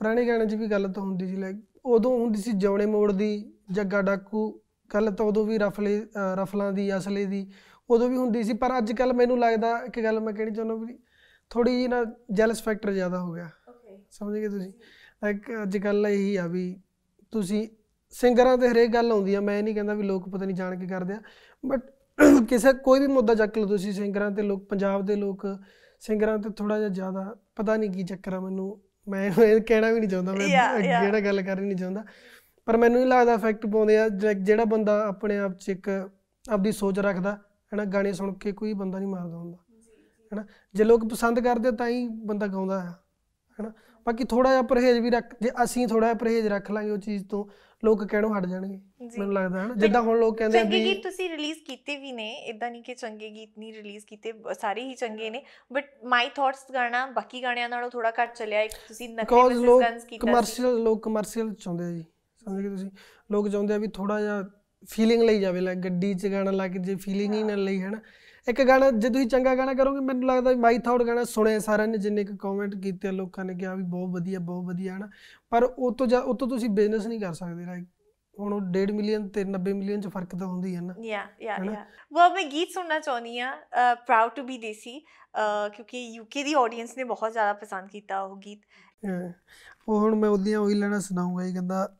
ਪੁਰਾਣੇ ਗਾਣੇ 'ਚ ਵੀ ਗੱਲ ਤਾਂ ਹੁੰਦੀ ਸੀ ਲਾਈਕ ਉਦੋਂ ਹੁੰਦੀ ਸੀ ਜੌਣੇ ਮੋੜ ਦੀ ਜੱਗਾ ਡਾਕੂ ਗੱਲ ਤਾਂ ਉਦੋਂ ਵੀ ਰਫਲੇ ਰਫਲਾਂ ਦੀ ਅਸਲੇ ਦੀ ਉਦੋਂ ਵੀ ਹੁੰਦੀ ਸੀ ਪਰ ਅੱਜ ਕੱਲ ਮੈਨੂੰ ਲੱਗਦਾ ਇੱਕ ਗੱਲ ਮੈਂ ਕਹਿਣੀ ਚਾਹੁੰਦਾ ਵੀ ਥੋੜੀ ਜਿਹੀ ਨਾ ਜੈਲਸ ਫੈਕਟਰ ਜ਼ਿਆਦਾ ਹੋ ਗਿਆ ਓਕੇ ਸਮਝ ਗਏ ਤੁਸੀਂ ਲਾਈਕ ਅੱਜ ਕੱਲ ਇਹੀ ਆ ਵੀ ਤੁਸੀਂ ਸਿੰਗਰਾਂ ਤੇ ਹਰੇਕ ਗੱਲ ਆਉਂਦੀ ਆ ਮੈਂ ਨਹੀਂ ਕਹਿੰਦਾ ਵੀ ਲੋਕ ਪਤਾ ਨਹੀਂ ਜਾਣ ਕੇ ਕਰਦੇ ਆ ਬਟ ਕਿਸੇ ਕੋਈ ਵੀ ਮੁੱਦਾ ਚੱਕ ਲਓ ਤੁਸੀਂ ਸਿੰਗਰਾਂ ਤੇ ਲੋਕ ਪੰਜਾਬ ਦੇ ਲੋਕ ਸਿੰਗਰਾਂ ਤੇ ਥੋੜਾ ਜਿਹਾ ਜ਼ਿਆਦਾ ਪਤਾ ਨਹੀਂ ਕੀ ਚੱਕਰ ਆ ਮੈਨੂੰ ਮੈਂ ਇਹ ਕਹਿਣਾ ਵੀ ਨਹੀਂ ਚਾਹੁੰਦਾ ਮੈਂ. ਜਿਹੜਾ ਗੱਲ ਕਰ ਨਹੀਂ ਚਾਹੁੰਦਾ ਪਰ ਮੈਨੂੰ ਨਹੀਂ ਲੱਗਦਾ ਇਫੈਕਟ ਪਾਉਂਦੇ ਆ ਜਿਹੜਾ ਬੰਦਾ ਆਪਣੇ ਆਪ 'ਚ ਇੱਕ ਆਪਦੀ ਸੋਚ ਰੱਖਦਾ ਹੈਨਾ ਗਾਣੇ ਸੁਣ ਕੇ ਕੋਈ ਬੰਦਾ ਨਹੀਂ ਮਾਰਦਾ ਹੁੰਦਾ ਹੈਨਾ ਜੇ ਲੋਕ ਪਸੰਦ ਕਰਦੇ ਤਾਂ ਹੀ ਬੰਦਾ ਗਾਉਂਦਾ ਹੈ ਹੈਨਾ ਬਾਕੀ ਥੋੜਾ ਜਿਹਾ ਪਰਹੇਜ਼ ਵੀ ਰੱਖ ਜੇ ਅਸੀਂ ਥੋੜਾ ਜਿਹਾ ਪਰਹੇਜ਼ ਰੱਖ ਲਾਂਗੇ ਉਹ ਚੀਜ਼ ਤੋਂ ਲੋਕ ਕਹਿਣੋਂ ਹਟ ਜਾਣਗੇ। ਮੈਨੂੰ ਲੱਗਦਾ ਹੈ ਨਾ ਜਿੱਦਾਂ ਹੁਣ ਲੋਕ ਕਹਿੰਦੇ ਆ ਚੰਗੇ ਗੀਤ ਤੁਸੀਂ ਰਿਲੀਜ਼ ਕੀਤੇ ਵੀ ਨੇ ਇਦਾਂ ਨਹੀਂ ਕਿ ਚੰਗੇ ਗੀਤ ਨਹੀਂ ਰਿਲੀਜ਼ ਕੀਤੇ ਸਾਰੇ ਹੀ ਚੰਗੇ ਨੇ ਬਟ ਮਾਈ ਥਾਟਸ ਗਾਣਾ ਬਾਕੀ ਗਾਣਿਆਂ ਨਾਲੋਂ ਥੋੜਾ ਘੱਟ ਚੱਲਿਆ ਇੱਕ ਤੁਸੀਂ ਨਕਲੀ ਗਨਸ ਕੀਤਾ ਕਮਰਸ਼ੀਅਲ ਲੋਕ ਕਮਰਸ਼ੀਅਲ ਚਾਹੁੰਦੇ ਆ ਜੀ ਸਮਝ ਗਏ ਤੁਸੀਂ? ਲੋਕ ਚਾਹੁੰਦੇ ਆ ਵੀ ਥੋੜਾ ਜਿਹਾ ਫੀਲਿੰਗ ਲਈ ਜਾਵੇ ਲੈ ਗੱਡੀ 'ਚ ਗਾਣਾ ਲਾ ਕੇ ਜੇ ਫੀਲਿੰਗ ਹੀ ਨਾ ਲਈ ਹੈ ਨਾ ਇੱਕ ਗਾਣਾ ਜੇ ਤੁਸੀਂ ਚੰਗਾ ਗਾਣਾ ਕਰੋਗੇ ਮੈਨੂੰ ਲੱਗਦਾ ਮਾਈ ਥਾਟ ਗਾਣਾ ਸੁਣਿਆ ਸਾਰਿਆਂ ਨੇ ਜਿੰਨੇ ਕੁ ਕਮੈਂਟ ਕੀਤੇ ਲੋਕਾਂ ਨੇ ਕਿਹਾ ਵੀ ਬਹੁਤ ਵਧੀਆ ਬਹੁਤ ਵਧੀਆ ਹੈ ਨਾ ਪਰ ਉਹ ਤੋਂ ਜਾ ਉਹ ਤੋਂ ਤੁਸੀਂ ਬਿਜ਼ਨਸ ਨਹੀਂ ਕਰ ਸਕਦੇ ਲਾਈਕ ਹੁਣ ਉਹ 1.5 ਮਿਲੀਅਨ ਤੇ 90 ਮਿਲੀਅਨ 'ਚ ਫ਼ਰਕ ਤਾਂ ਹੁੰਦੀ ਹੈ ਨਾ ਯਾ ਯਾ? ਯਾ ਉਹ ਮੈਂ ਗੀਤ ਸੁਣਨਾ ਚਾਹੁੰਦੀ ਆ ਪ੍ਰਾਊਡ ਟੂ ਬੀ ਦੇਸੀ ਕਿਉਂਕਿ ਯੂਕੇ ਦੀ ਆਡੀਅנס ਨੇ ਬਹੁਤ ਜ਼ਿਆਦਾ ਪਸੰਦ ਕੀਤਾ ਉਹ ਗੀਤ। ਉਹ ਹੁਣ ਮੈਂ ਉਹਦੀਆਂ ਉਹੀ ਲੈਣਾ ਸੁਣਾਉਂਗਾ ਇਹ ਕਹਿੰਦਾ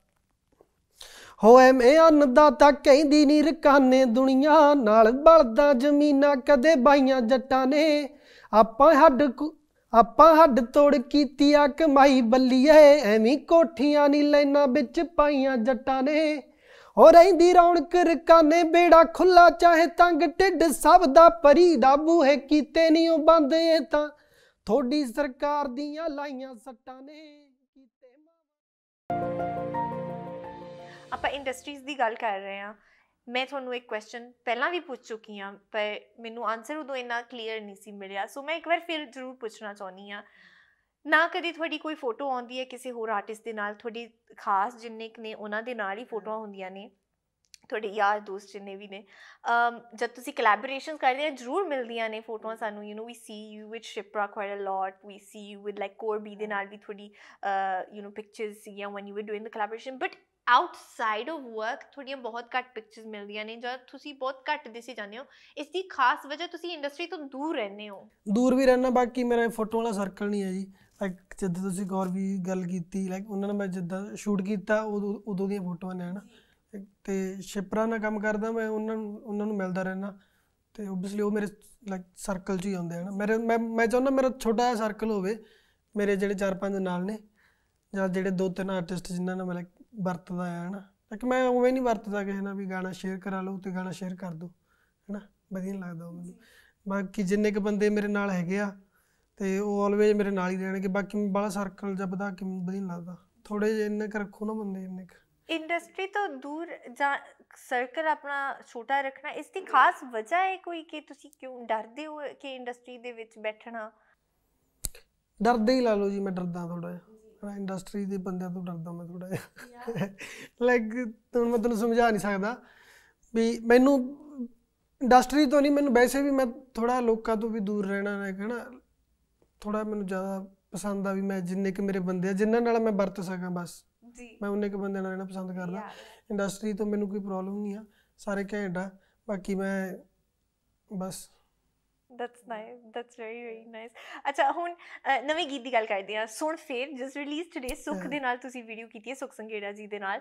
ਹੋਏ ਮੈਂ ਅੰਨਦਾਤਾ ਕਹਿੰਦੀ ਨੀ ਰਕਾਨੇ ਦੁਨੀਆ ਨਾਲ, ਬਲਦਾ ਜ਼ਮੀਨਾਂ ਕਦੇ ਬਾਈਆਂ ਜੱਟਾਂ ਨੇ। ਆਪਾਂ ਹੱਡ ਆਪਾਂ ਹੱਡ ਤੋੜ ਕੀਤੀ ਆ, ਕਮਾਈ ਬੱਲੀਏ ਐਵੇਂ ਕੋਠੀਆਂ ਨੀ ਲੈਣਾ ਵਿੱਚ ਪਾਈਆਂ ਜੱਟਾਂ ਨੇ। ਹੋ ਰਹਿੰਦੀ ਰੌਣਕ, ਰਕਾਨੇ ਬੇੜਾ ਖੁੱਲਾ ਚਾਹੇ ਤੰਗ ਢਿੱਡ ਸਭ ਦਾ ਪਰੀ ਦਾ ਬੂਹੇ ਕੀਤੇ ਨਹੀਂ ਉਹ ਬੰਦ, ਇਹ ਤਾਂ ਥੋੜੀ ਸਰਕਾਰ ਦੀਆਂ ਲਾਈਆਂ ਸੱਟਾਂ ਨੇ। ਆਪਾਂ ਇੰਡਸਟਰੀਜ਼ ਦੀ ਗੱਲ ਕਰ ਰਹੇ ਹਾਂ ਮੈਂ ਤੁਹਾਨੂੰ ਇੱਕ ਕੁਐਸਚਨ ਪਹਿਲਾਂ ਵੀ ਪੁੱਛ ਚੁੱਕੀ ਹਾਂ ਪਰ ਮੈਨੂੰ ਆਨਸਰ ਉਦੋਂ ਇੰਨਾ ਕਲੀਅਰ ਨਹੀਂ ਸੀ ਮਿਲਿਆ ਸੋ ਮੈਂ ਇੱਕ ਵਾਰ ਫਿਰ ਜ਼ਰੂਰ ਪੁੱਛਣਾ ਚਾਹੁੰਦੀ ਹਾਂ ਨਾ ਕਦੀ ਤੁਹਾਡੀ ਕੋਈ ਫੋਟੋ ਆਉਂਦੀ ਹੈ ਕਿਸੇ ਹੋਰ ਆਰਟਿਸਟ ਦੇ ਨਾਲ ਤੁਹਾਡੀ ਖਾਸ ਜਿੰਨੇ ਕੁ ਨੇ ਉਹਨਾਂ ਦੇ ਨਾਲ ਹੀ ਫੋਟੋਆਂ ਹੁੰਦੀਆਂ ਨੇ ਤੁਹਾਡੇ ਯਾਰ ਦੋਸਤ ਜਿੰਨੇ ਵੀ ਨੇ ਅਮ ਜਦ ਤੁਸੀਂ ਕੋਲੈਬੋਰੇਸ਼ਨ ਕਰਦੇ ਆ ਜ਼ਰੂਰ ਮਿਲਦੀਆਂ ਨੇ ਫੋਟੋਆਂ ਸਾਨੂੰ you know we see you with Shipra quite a lot we see you with like ਕੋਰਬੀ ਦੇ ਨਾਲ ਵੀ ਤੁਹਾਡੀ ਯੂ نو ਪਿਕਚਰਸ ਸੀਗੀਆਂ when you were doing the collaboration but outside of work ਤੁਹਾਡੀਆਂ ਬਹੁਤ ਘੱਟ ਪਿਕਚਰਸ ਮਿਲਦੀਆਂ ਨੇ ਜਦ ਤੁਸੀਂ ਬਹੁਤ ਘੱਟ ਦਿਸੇ ਜਾਂਦੇ ਹੋ, ਇਸ ਦੀ ਖਾਸ ਵਜ੍ਹਾ ਤੁਸੀਂ ਇੰਡਸਟਰੀ ਤੋਂ ਦੂਰ ਰਹਿੰਦੇ ਹੋ। ਦੂਰ ਵੀ ਰਹਿਣਾ ਬਾਕੀ ਮੇਰਾ ਫੋਟੋ ਵਾਲਾ ਸਰਕਲ ਨਹੀਂ ਹੈ ਜੀ। ਲਾਈਕ ਜਿੱਦਾਂ ਤੁਸੀਂ ਗੌਰ ਵੀ ਗੱਲ ਕੀਤੀ ਲਾਈਕ ਉਹਨਾਂ ਨੇ ਮੈਂ ਜਿੱਦਾਂ ਸ਼ੂਟ ਕੀਤਾ, ਉਦੋਂ ਉਦੋਂ ਦੀਆਂ ਫੋਟੋਆਂ ਨੇ, ਹਨਾ। ਤੇ ਸ਼ਿਪਰਾ ਨਾਲ ਕੰਮ ਕਰਦਾ ਮੈਂ, ਉਹਨਾਂ ਨੂੰ ਉਹਨਾਂ ਨੂੰ ਮਿਲਦਾ ਰਹਿਣਾ ਤੇ ਓਬਵੀਅਸਲੀ ਉਹ ਮੇਰੇ ਲਾਈਕ ਸਰਕਲ 'ਚ ਹੀ ਆਉਂਦੇ ਹਨ। ਮੇਰੇ, ਮੈਂ ਮੈਂ ਚਾਹੁੰਦਾ ਮੇਰਾ ਛੋਟਾ ਜਿਹਾ ਸਰਕਲ ਹੋਵੇ, ਮੇਰੇ ਜਿਹੜੇ ਚਾਰ ਪੰਜ ਨਾਲ ਨੇ, ਜਾਂ ਜਿਹੜੇ ਦੋ ਤਿੰਨ ਆਰਟਿਸਟ ਜਿਨ੍ਹਾਂ ਨਾਲ ਮੈਂ, like ਵਰਤਦਾ ਆ ਹਨਾ? ਲਾਈਕ ਮੈਂ ਉਵੇਂ ਨਹੀਂ ਵਰਤਦਾ ਕਿਸੇ ਨਾਲ ਵੀ ਗਾਣਾ ਸ਼ੇਅਰ ਕਰਾ ਲਓ ਤੇ ਗਾਣਾ ਸ਼ੇਅਰ ਕਰ ਦਿਓ ਹਨਾ? ਵਧੀਆ ਲੱਗਦਾ ਮੈਨੂੰ। ਬਾਕੀ ਜਿੰਨੇ ਕ ਬੰਦੇ ਮੇਰੇ ਨਾਲ ਹੈਗੇ ਆ ਤੇ ਉਹ ਆਲਵੇਜ਼ ਮੇਰੇ ਨਾਲ ਹੀ ਰਹਿਣਗੇ ਬਾਕੀ ਮੈਂ ਬਾਹਲਾ ਸਰਕਲ ਜਾਂ ਵਧਾ ਕੇ ਵਧੀਆ ਲੱਗਦਾ। ਥੋੜੇ ਜਿਹੇ ਇੰਨੇ ਕੁ ਰੱਖੋ ਨਾ ਬੰਦੇ ਇੰਨੇ ਕੁ। ਇੰਡਸਟਰੀ ਤੋਂ ਦੂਰ ਜਾਂ ਸਰਕਲ ਆਪਣਾ ਛੋਟਾ ਰੱਖਣਾ ਇਸ ਦੀ ਖਾਸ ਵਜ੍ਹਾ ਹੈ ਕੋਈ ਕਿ ਤੁਸੀਂ ਕਿਉਂ ਡਰਦੇ ਹੋ ਕਿ ਇੰਡਸਟਰੀ ਦੇ ਵਿੱਚ ਬੈਠਣਾ? ਡਰਦੇ ਹੀ ਲਾ ਲਓ ਜੀ ਮੈਂ ਡਰਦਾ ਥੋੜਾ ਜਿਹਾ। ਇੰਡਸਟਰੀ ਦੇ ਬੰਦਿਆਂ ਤੋਂ ਡਰਦਾ ਮੈਂ ਥੋੜਾ ਜਿਹਾ। ਲਾਈਕ ਹੁਣ ਮੈਂ ਤੁਹਾਨੂੰ ਸਮਝਾ ਨਹੀਂ ਸਕਦਾ ਵੀ ਮੈਨੂੰ ਇੰਡਸਟਰੀ ਤੋਂ ਨਹੀਂ ਮੈਨੂੰ ਵੈਸੇ ਵੀ ਮੈਂ ਥੋੜਾ ਲੋਕਾਂ ਤੋਂ ਵੀ ਦੂਰ ਰਹਿਣਾ ਹੈ ਹਨਾ ਥੋੜਾ ਮੈਨੂੰ ਜ਼ਿਆਦਾ ਪਸੰਦ ਆ ਵੀ ਮੈਂ ਜਿੰਨੇ ਕਿ ਮੇਰੇ ਬੰਦੇ ਆ ਜਿਨ੍ਹਾਂ ਨਾਲ ਮੈਂ ਵਰਤ ਸਕਾਂ ਬਸ। ਜੀ। ਮੈਂ ਉਹਨੇ ਕੁ ਬੰਦਿਆਂ ਨਾਲ ਰਹਿਣਾ ਪਸੰਦ ਕਰਦਾ। ਇੰਡਸਟਰੀ ਤੋਂ ਮੈਨੂੰ ਕੋਈ ਪ੍ਰੋਬਲਮ ਨਹੀਂ ਆ ਸਾਰੇ ਘੈਂਟ ਆ ਬਾਕੀ ਮੈਂ ਬਸ that's nice that's very very nice ਅੱਛਾ ਹੁਣ ਨਵੇਂ ਗੀਤ ਦੀ ਗੱਲ ਕਰਦੇ ਹਾਂ। ਸੁਣ ਫੇਰ ਜਸ ਰਿਲੀਜ਼ ਟੁਡੇ ਸੁਖ। ਦੇ ਨਾਲ ਤੁਸੀਂ ਵੀਡੀਓ ਕੀਤੀ ਹੈ ਸੁਖ ਸੰਗੇੜਾ ਜੀ ਦੇ ਨਾਲ।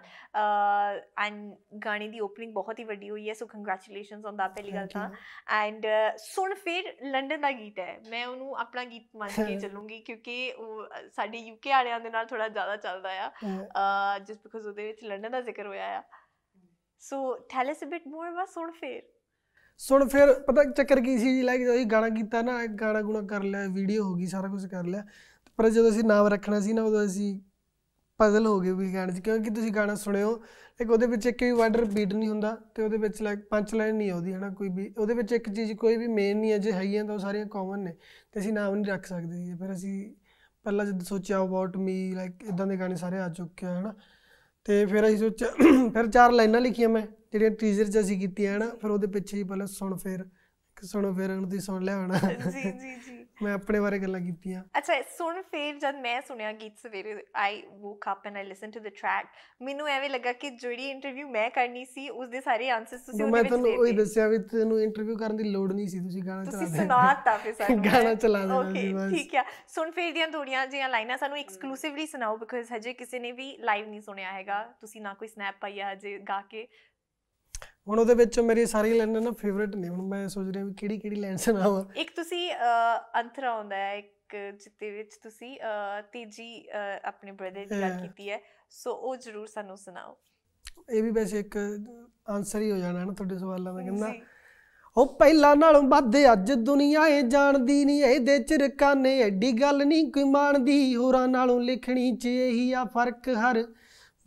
ਐਂਡ ਗਾਣੇ ਦੀ ਓਪਨਿੰਗ ਬਹੁਤ ਹੀ ਵੱਡੀ ਹੋਈ ਹੈ ਸੋ ਕੰਗ੍ਰੈਚੁਲੇਸ਼ਨਸ ਔਨ ਦਾ ਪਹਿਲੀ ਗੱਲ. ਤਾਂ। ਐਂਡ ਸੁਣ ਫੇਰ ਲੰਡਨ ਦਾ ਗੀਤ ਹੈ। ਮੈਂ ਉਹਨੂੰ ਆਪਣਾ ਗੀਤ ਮੰਨ ਕੇ ਚੱਲੂੰਗੀ ਕਿਉਂਕਿ ਉਹ ਸਾਡੇ ਯੂਕੇ ਵਾਲਿਆਂ ਦੇ ਨਾਲ ਥੋੜਾ ਜ਼ਿਆਦਾ ਚੱਲਦਾ ਆ। ਜਸਟ ਬਿਕਾਜ਼ ਉਹਦੇ ਵਿੱਚ ਲੰਡਨ ਦਾ ਜ਼ਿਕਰ ਹੋਇਆ ਆ। ਸੋ ਟੈਲ ਅਸ ਅ ਬਿਟ ਮੋਰ ਅਬਾਊਟ ਸੁਣ ਫੇਰ। ਸੁਣ ਫਿਰ, ਪਤਾ ਚੱਕਰ ਕੀ ਸੀ ਜੀ? ਲਾਈਕ ਜਦੋਂ ਅਸੀਂ ਗਾਣਾ ਕੀਤਾ ਨਾ ਗਾਣਾ ਗੁਣਾ ਕਰ ਲਿਆ ਵੀਡੀਓ ਹੋ ਗਈ, ਸਾਰਾ ਕੁਝ ਕਰ ਲਿਆ। ਪਰ ਜਦੋਂ ਅਸੀਂ ਨਾਮ ਰੱਖਣਾ ਸੀ ਨਾ, ਉਦੋਂ ਅਸੀਂ ਪਜ਼ਲ ਹੋ ਗਏ ਵੀ ਗਾਣੇ 'ਚ, ਕਿਉਂਕਿ ਤੁਸੀਂ ਗਾਣਾ ਸੁਣਿਓ ਲਾਈਕ ਉਹਦੇ ਵਿੱਚ ਇੱਕ ਵੀ ਵਰਡ ਰਿਪੀਟ ਨਹੀਂ ਹੁੰਦਾ ਤੇ ਉਹਦੇ ਵਿੱਚ ਲਾਈਕ ਪੰਜ ਲਾਈਨ ਨਹੀਂ ਆਉਂਦੀ ਹਨਾ, ਕੋਈ ਵੀ। ਉਹਦੇ ਵਿੱਚ ਇੱਕ ਚੀਜ਼ ਕੋਈ ਵੀ ਮੇਨ ਨਹੀਂ ਹੈ, ਜੇ ਹੈਗੀਆਂ ਤਾਂ ਉਹ ਸਾਰੀਆਂ ਕਾਮਨ ਨੇ ਤੇ ਅਸੀਂ ਨਾਮ ਨਹੀਂ ਰੱਖ ਸਕਦੇ ਸੀ ਫਿਰ ਅਸੀਂ ਪਹਿਲਾਂ ਜਦ ਸੋਚਿਆ ਅਬਾਊਟ ਮੀ ਲਾਈਕ ਇਦਾਂ ਦੇ ਗਾਣੇ ਸਾਰੇ ਆ ਚੁੱਕੇ ਆ, ਹਨਾ। ਤੇ ਫਿਰ ਅਸੀਂ ਸੋਚਿਆ, ਫਿਰ ਚਾਰ ਲਾਈਨਾਂ ਲਿਖੀਆਂ ਮੈਂ। ਜਿਹੜੀਆਂ ਟੀਜ਼ਰ 'ਚ ਅਸੀਂ ਕੀਤੀਆਂ ਹਨਾ ਫਿਰ ਉਹਦੇ ਪਿੱਛੇ ਹੀ ਪਹਿਲਾਂ ਸੁਣ ਫਿਰ ਸੁਣੋ ਫਿਰ ਹੁਣ ਤੁਸੀਂ ਸੁਣ ਲਿਆ ਹੋਣਾ। ਜੀ ਜੀ ਜੀ ਮੈਂ ਆਪਣੇ ਬਾਰੇ ਗੱਲਾਂ ਕੀਤੀਆਂ। ਅੱਛਾ ਸੁਣ ਫੇਰ ਜਦ ਮੈਂ ਸੁਣਿਆ ਗੀਤ ਸਵੇਰੇ I woke up and I listen to the track ਮੈਨੂੰ ਐਵੇਂ ਲੱਗਾ ਕਿ ਜਿਹੜੀ ਇੰਟਰਵਿਊ ਮੈਂ ਕਰਨੀ ਸੀ ਉਸ ਦੇ ਸਾਰੇ ਆਨਸਰਸ ਤੁਸੀਂ ਮੈਂ ਉਹਦੇ ਵਿੱਚ ਤੁਹਾਨੂੰ ਦੇ ਉਹੀ ਦਿੱਤੇ। ਦੱਸਿਆ ਵੀ ਤੈਨੂੰ ਇੰਟਰਵਿਊ ਕਰਨ ਦੀ ਲੋੜ ਨਹੀਂ ਸੀ ਤੁਸੀਂ ਗਾਣਾ ਚਲਾ ਤੁਸੀਂ ਦੇਣਾ ਸੁਣਾਤਾ ਫਿਰ ਸਾਨੂੰ। ਗਾਣਾ ਚਲਾ ਦੇਣਾ ਓਕੇ ਠੀਕ ਆ। ਸੁਣ ਫੇਰ ਦੀਆਂ ਥੋੜੀਆਂ ਜਿਹੀਆਂ ਲਾਈਨਾਂ ਸਾਨੂੰ ਐਕਸਕਲੂਸਿਵਲੀ ਸੁਣਾਓ ਬਿਕਾਜ਼ ਹਜੇ ਕਿਸੇ ਨੇ ਵੀ ਲਾਈਵ ਨਹੀਂ ਸੁਣਿਆ ਹੈਗਾ। ਤੁਸੀਂ ਨਾ ਕੋਈ ਸਨੈਪ ਪਾਈਆ ਹਜੇ ਗਾ ਕੇ। ਹੁਣ ਉਹਦੇ ਵਿੱਚ ਮੇਰੀ ਸਾਰੀ ਲਾਈਨਾਂ ਨਾ ਫੇਵਰੇਟ ਨੇ। ਹੁਣ ਮੈਂ ਸੋਚ ਰਿਹਾ ਵੀ ਕਿਹੜੀ ਕਿਹੜੀ ਲਾਈਨ ਸੁਣਾਵਾਂ। ਇੱਕ ਤੁਸੀਂ ਅੰਤਰਾ ਆਉਂਦਾ ਹੈ ਇੱਕ ਜਿੱਤੇ ਵਿੱਚ ਤੁਸੀਂ ਤੀਜੀ ਆਪਣੇ ਬ੍ਰਦਰ ਦੀ ਗੱਲ। ਕੀਤੀ ਹੈ। ਸੋ ਉਹ ਜ਼ਰੂਰ ਸਾਨੂੰ ਸੁਣਾਓ। ਇਹ ਵੀ ਵੈਸੇ ਇੱਕ ਆਨਸਰ ਹੀ ਹੋ ਜਾਣਾ ਹੈ ਨਾ ਤੁਹਾਡੇ ਸਵਾਲਾਂ ਦਾ ਕਹਿੰਦਾ। ਉਹ ਪਹਿਲਾਂ ਨਾਲੋਂ ਵੱਧ ਅੱਜ ਦੁਨੀਆ ਏ ਜਾਣਦੀ ਨਹੀਂ ਇਹਦੇ ਚ ਰਕਾਨੇ ਐਡੀ ਗੱਲ ਨਹੀਂ ਕੋਈ ਮਾਣਦੀ। ਹੋਰਾਂ ਨਾਲੋਂ ਲਿਖਣੀ ਚ ਇਹੀ ਆ ਫ਼ਰਕ ਹਰ।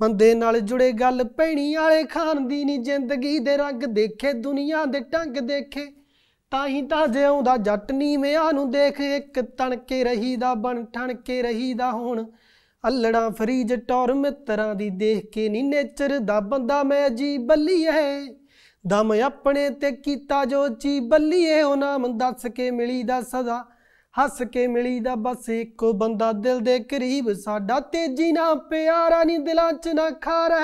ਬੰਦੇ ਨਾਲ ਜੁੜੇ ਗੱਲ ਪੈਣੀ ਵਾਲੇ ਖਾਨ ਦੀ ਨਹੀਂ ਜ਼ਿੰਦਗੀ ਦੇ ਰੰਗ ਦੇਖੇ, ਦੁਨੀਆ ਦੇ ਢੰਗ ਦੇਖੇ। ਤਾਂ ਹੀ ਤਾਂ ਜਿਉਂਦਾ ਜੱਟ ਨੀਵਿਆਂ ਨੂੰ ਦੇਖ, ਇੱਕ ਤਣਕੇ ਰਹੀਦਾ ਬਣ ਠਣ ਕੇ ਰਹੀਦਾ ਹੁਣ। ਅਲੜਾ ਫਰੀਜ ਟੌਰ ਮਿੱਤਰਾਂ ਦੀ ਦੇਖ ਕੇ ਨਹੀਂ ਨੇਚਰ ਦਾ ਬੰਦਾ ਮੈਂ ਜੀ ਬੱਲੀ ਹੈ ਦਮ ਆਪਣੇ ਤੇ ਕੀਤਾ ਜੋ ਚੀ ਬੱਲੀਏ, ਉਹ ਨਾਮ ਦੱਸ ਕੇ ਮਿਲੀ ਦਾ ਸਦਾ। ਹੱਸ ਕੇ ਮਿਲੀ ਦਾ ਬਸ ਇੱਕੋ ਬੰਦਾ ਦਿਲ ਦੇ ਕਰੀਬ ਸਾਡਾ ਤੇਜੀ ਨਾ ਪਿਆਰਾ ਨਹੀਂ ਦਿਲਾਂ 'ਚ ਨਾ ਖਾਰਾ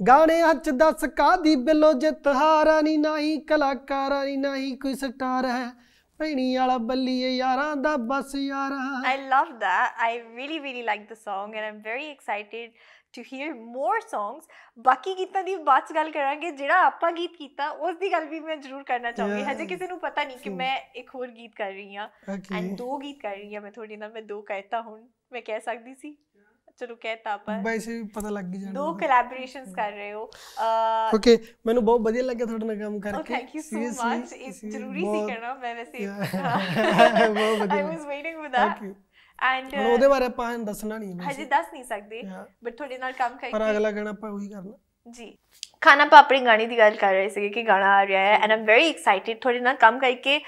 ਗਾਣੇ ਹੱਥ ਦੱਸ ਕਾਦੀ ਬਿੱਲੋ ਜਿੱਤ ਹਾਰਾ ਨਹੀਂ ਨਹੀਂ ਕਲਾਕਾਰਾ ਨਹੀਂ ਨਹੀਂ ਕੋਈ ਸਟਾਰ ਹੈ। ਭੈਣੀ ਵਾਲਾ ਬੱਲੀਏ ਯਾਰਾਂ ਦਾ ਬਸ ਯਾਰਾ। I love that. I really, really like the song, and I'm very excited to hear more songs. ਬਾਕੀ ਗੀਤਾਂ ਦੀ ਬਾਅਦ ਚ ਗੱਲ ਕਰਾਂਗੇ ਜਿਹੜਾ ਆਪਾਂ ਗੀਤ ਕੀਤਾ ਉਸ ਦੀ ਗੱਲ ਵੀ ਮੈਂ ਜ਼ਰੂਰ ਕਰਨਾ ਚਾਹੂੰਗੀ. ਹਜੇ ਕਿਸੇ ਨੂੰ ਪਤਾ ਨਹੀਂ ਕਿ. ਮੈਂ ਇੱਕ ਹੋਰ ਗੀਤ ਕਰ ਰਹੀ ਹਾਂ ਐਂਡ ਦੋ ਗੀਤ ਕਰ ਰਹੀ ਹਾਂ ਮੈਂ ਤੁਹਾਡੇ ਨਾਲ ਮੈਂ ਦੋ ਕਹਿਤਾ ਹੁਣ ਮੈਂ ਕਹਿ ਸਕਦੀ ਸੀ ਚਲੋ ਕਹਿਤਾ ਆਪਾਂ ਵੈਸੇ ਵੀ ਪਤਾ ਲੱਗ ਹੀ ਦੋ ਜਾਣਾ ਕੋਲੈਬੋਰੇਸ਼ਨਸ ਕਰ ਰਹੇ ਹੋ ਓਕੇ ਮੈਨੂੰ ਬਹੁਤ ਵਧੀਆ ਲੱਗਿਆ ਤੁਹਾਡੇ ਨਾਲ ਕੰਮ ਕਰਕੇ so Seriously, much. ਇਹ ਤੁਸੀਂ ਜ਼ਰੂਰੀ ਸੀ ਕਰਨਾ ਮੈਂ ਵੈਸੇ. ਬਹੁਤ ਵਧੀਆ was waiting for that. And ਹੁਣ ਉਹਦੇ ਬਾਰੇ ਆਪਾਂ ਦੱਸਣਾ ਨਹੀਂ ਹਜੇ ਦੱਸ ਨਹੀਂ ਸਕਦੇ. ਬਟ ਤੁਹਾਡੇ ਨਾਲ ਕੰਮ ਪਰ ਕਰਕੇ ਅਗਲਾ ਗਾਣਾ ਆਪਾਂ ਉਹੀ ਕਰਨਾ। ਜੀ। ਆਪਾਂ ਆਪਣੀ ਗਾਣੇ ਦੀ ਗੱਲ ਕਰ ਰਹੇ ਸੀਗੇ ਕਿ ਗਾਣਾ ਆ ਰਿਹਾ ਹੈ ਐਂਡ ਆਮ ਵੈਰੀ ਐਕਸਾਈਟਿਡ ਤੁਹਾਡੇ ਨਾਲ ਕੰਮ ਕਰਕੇ।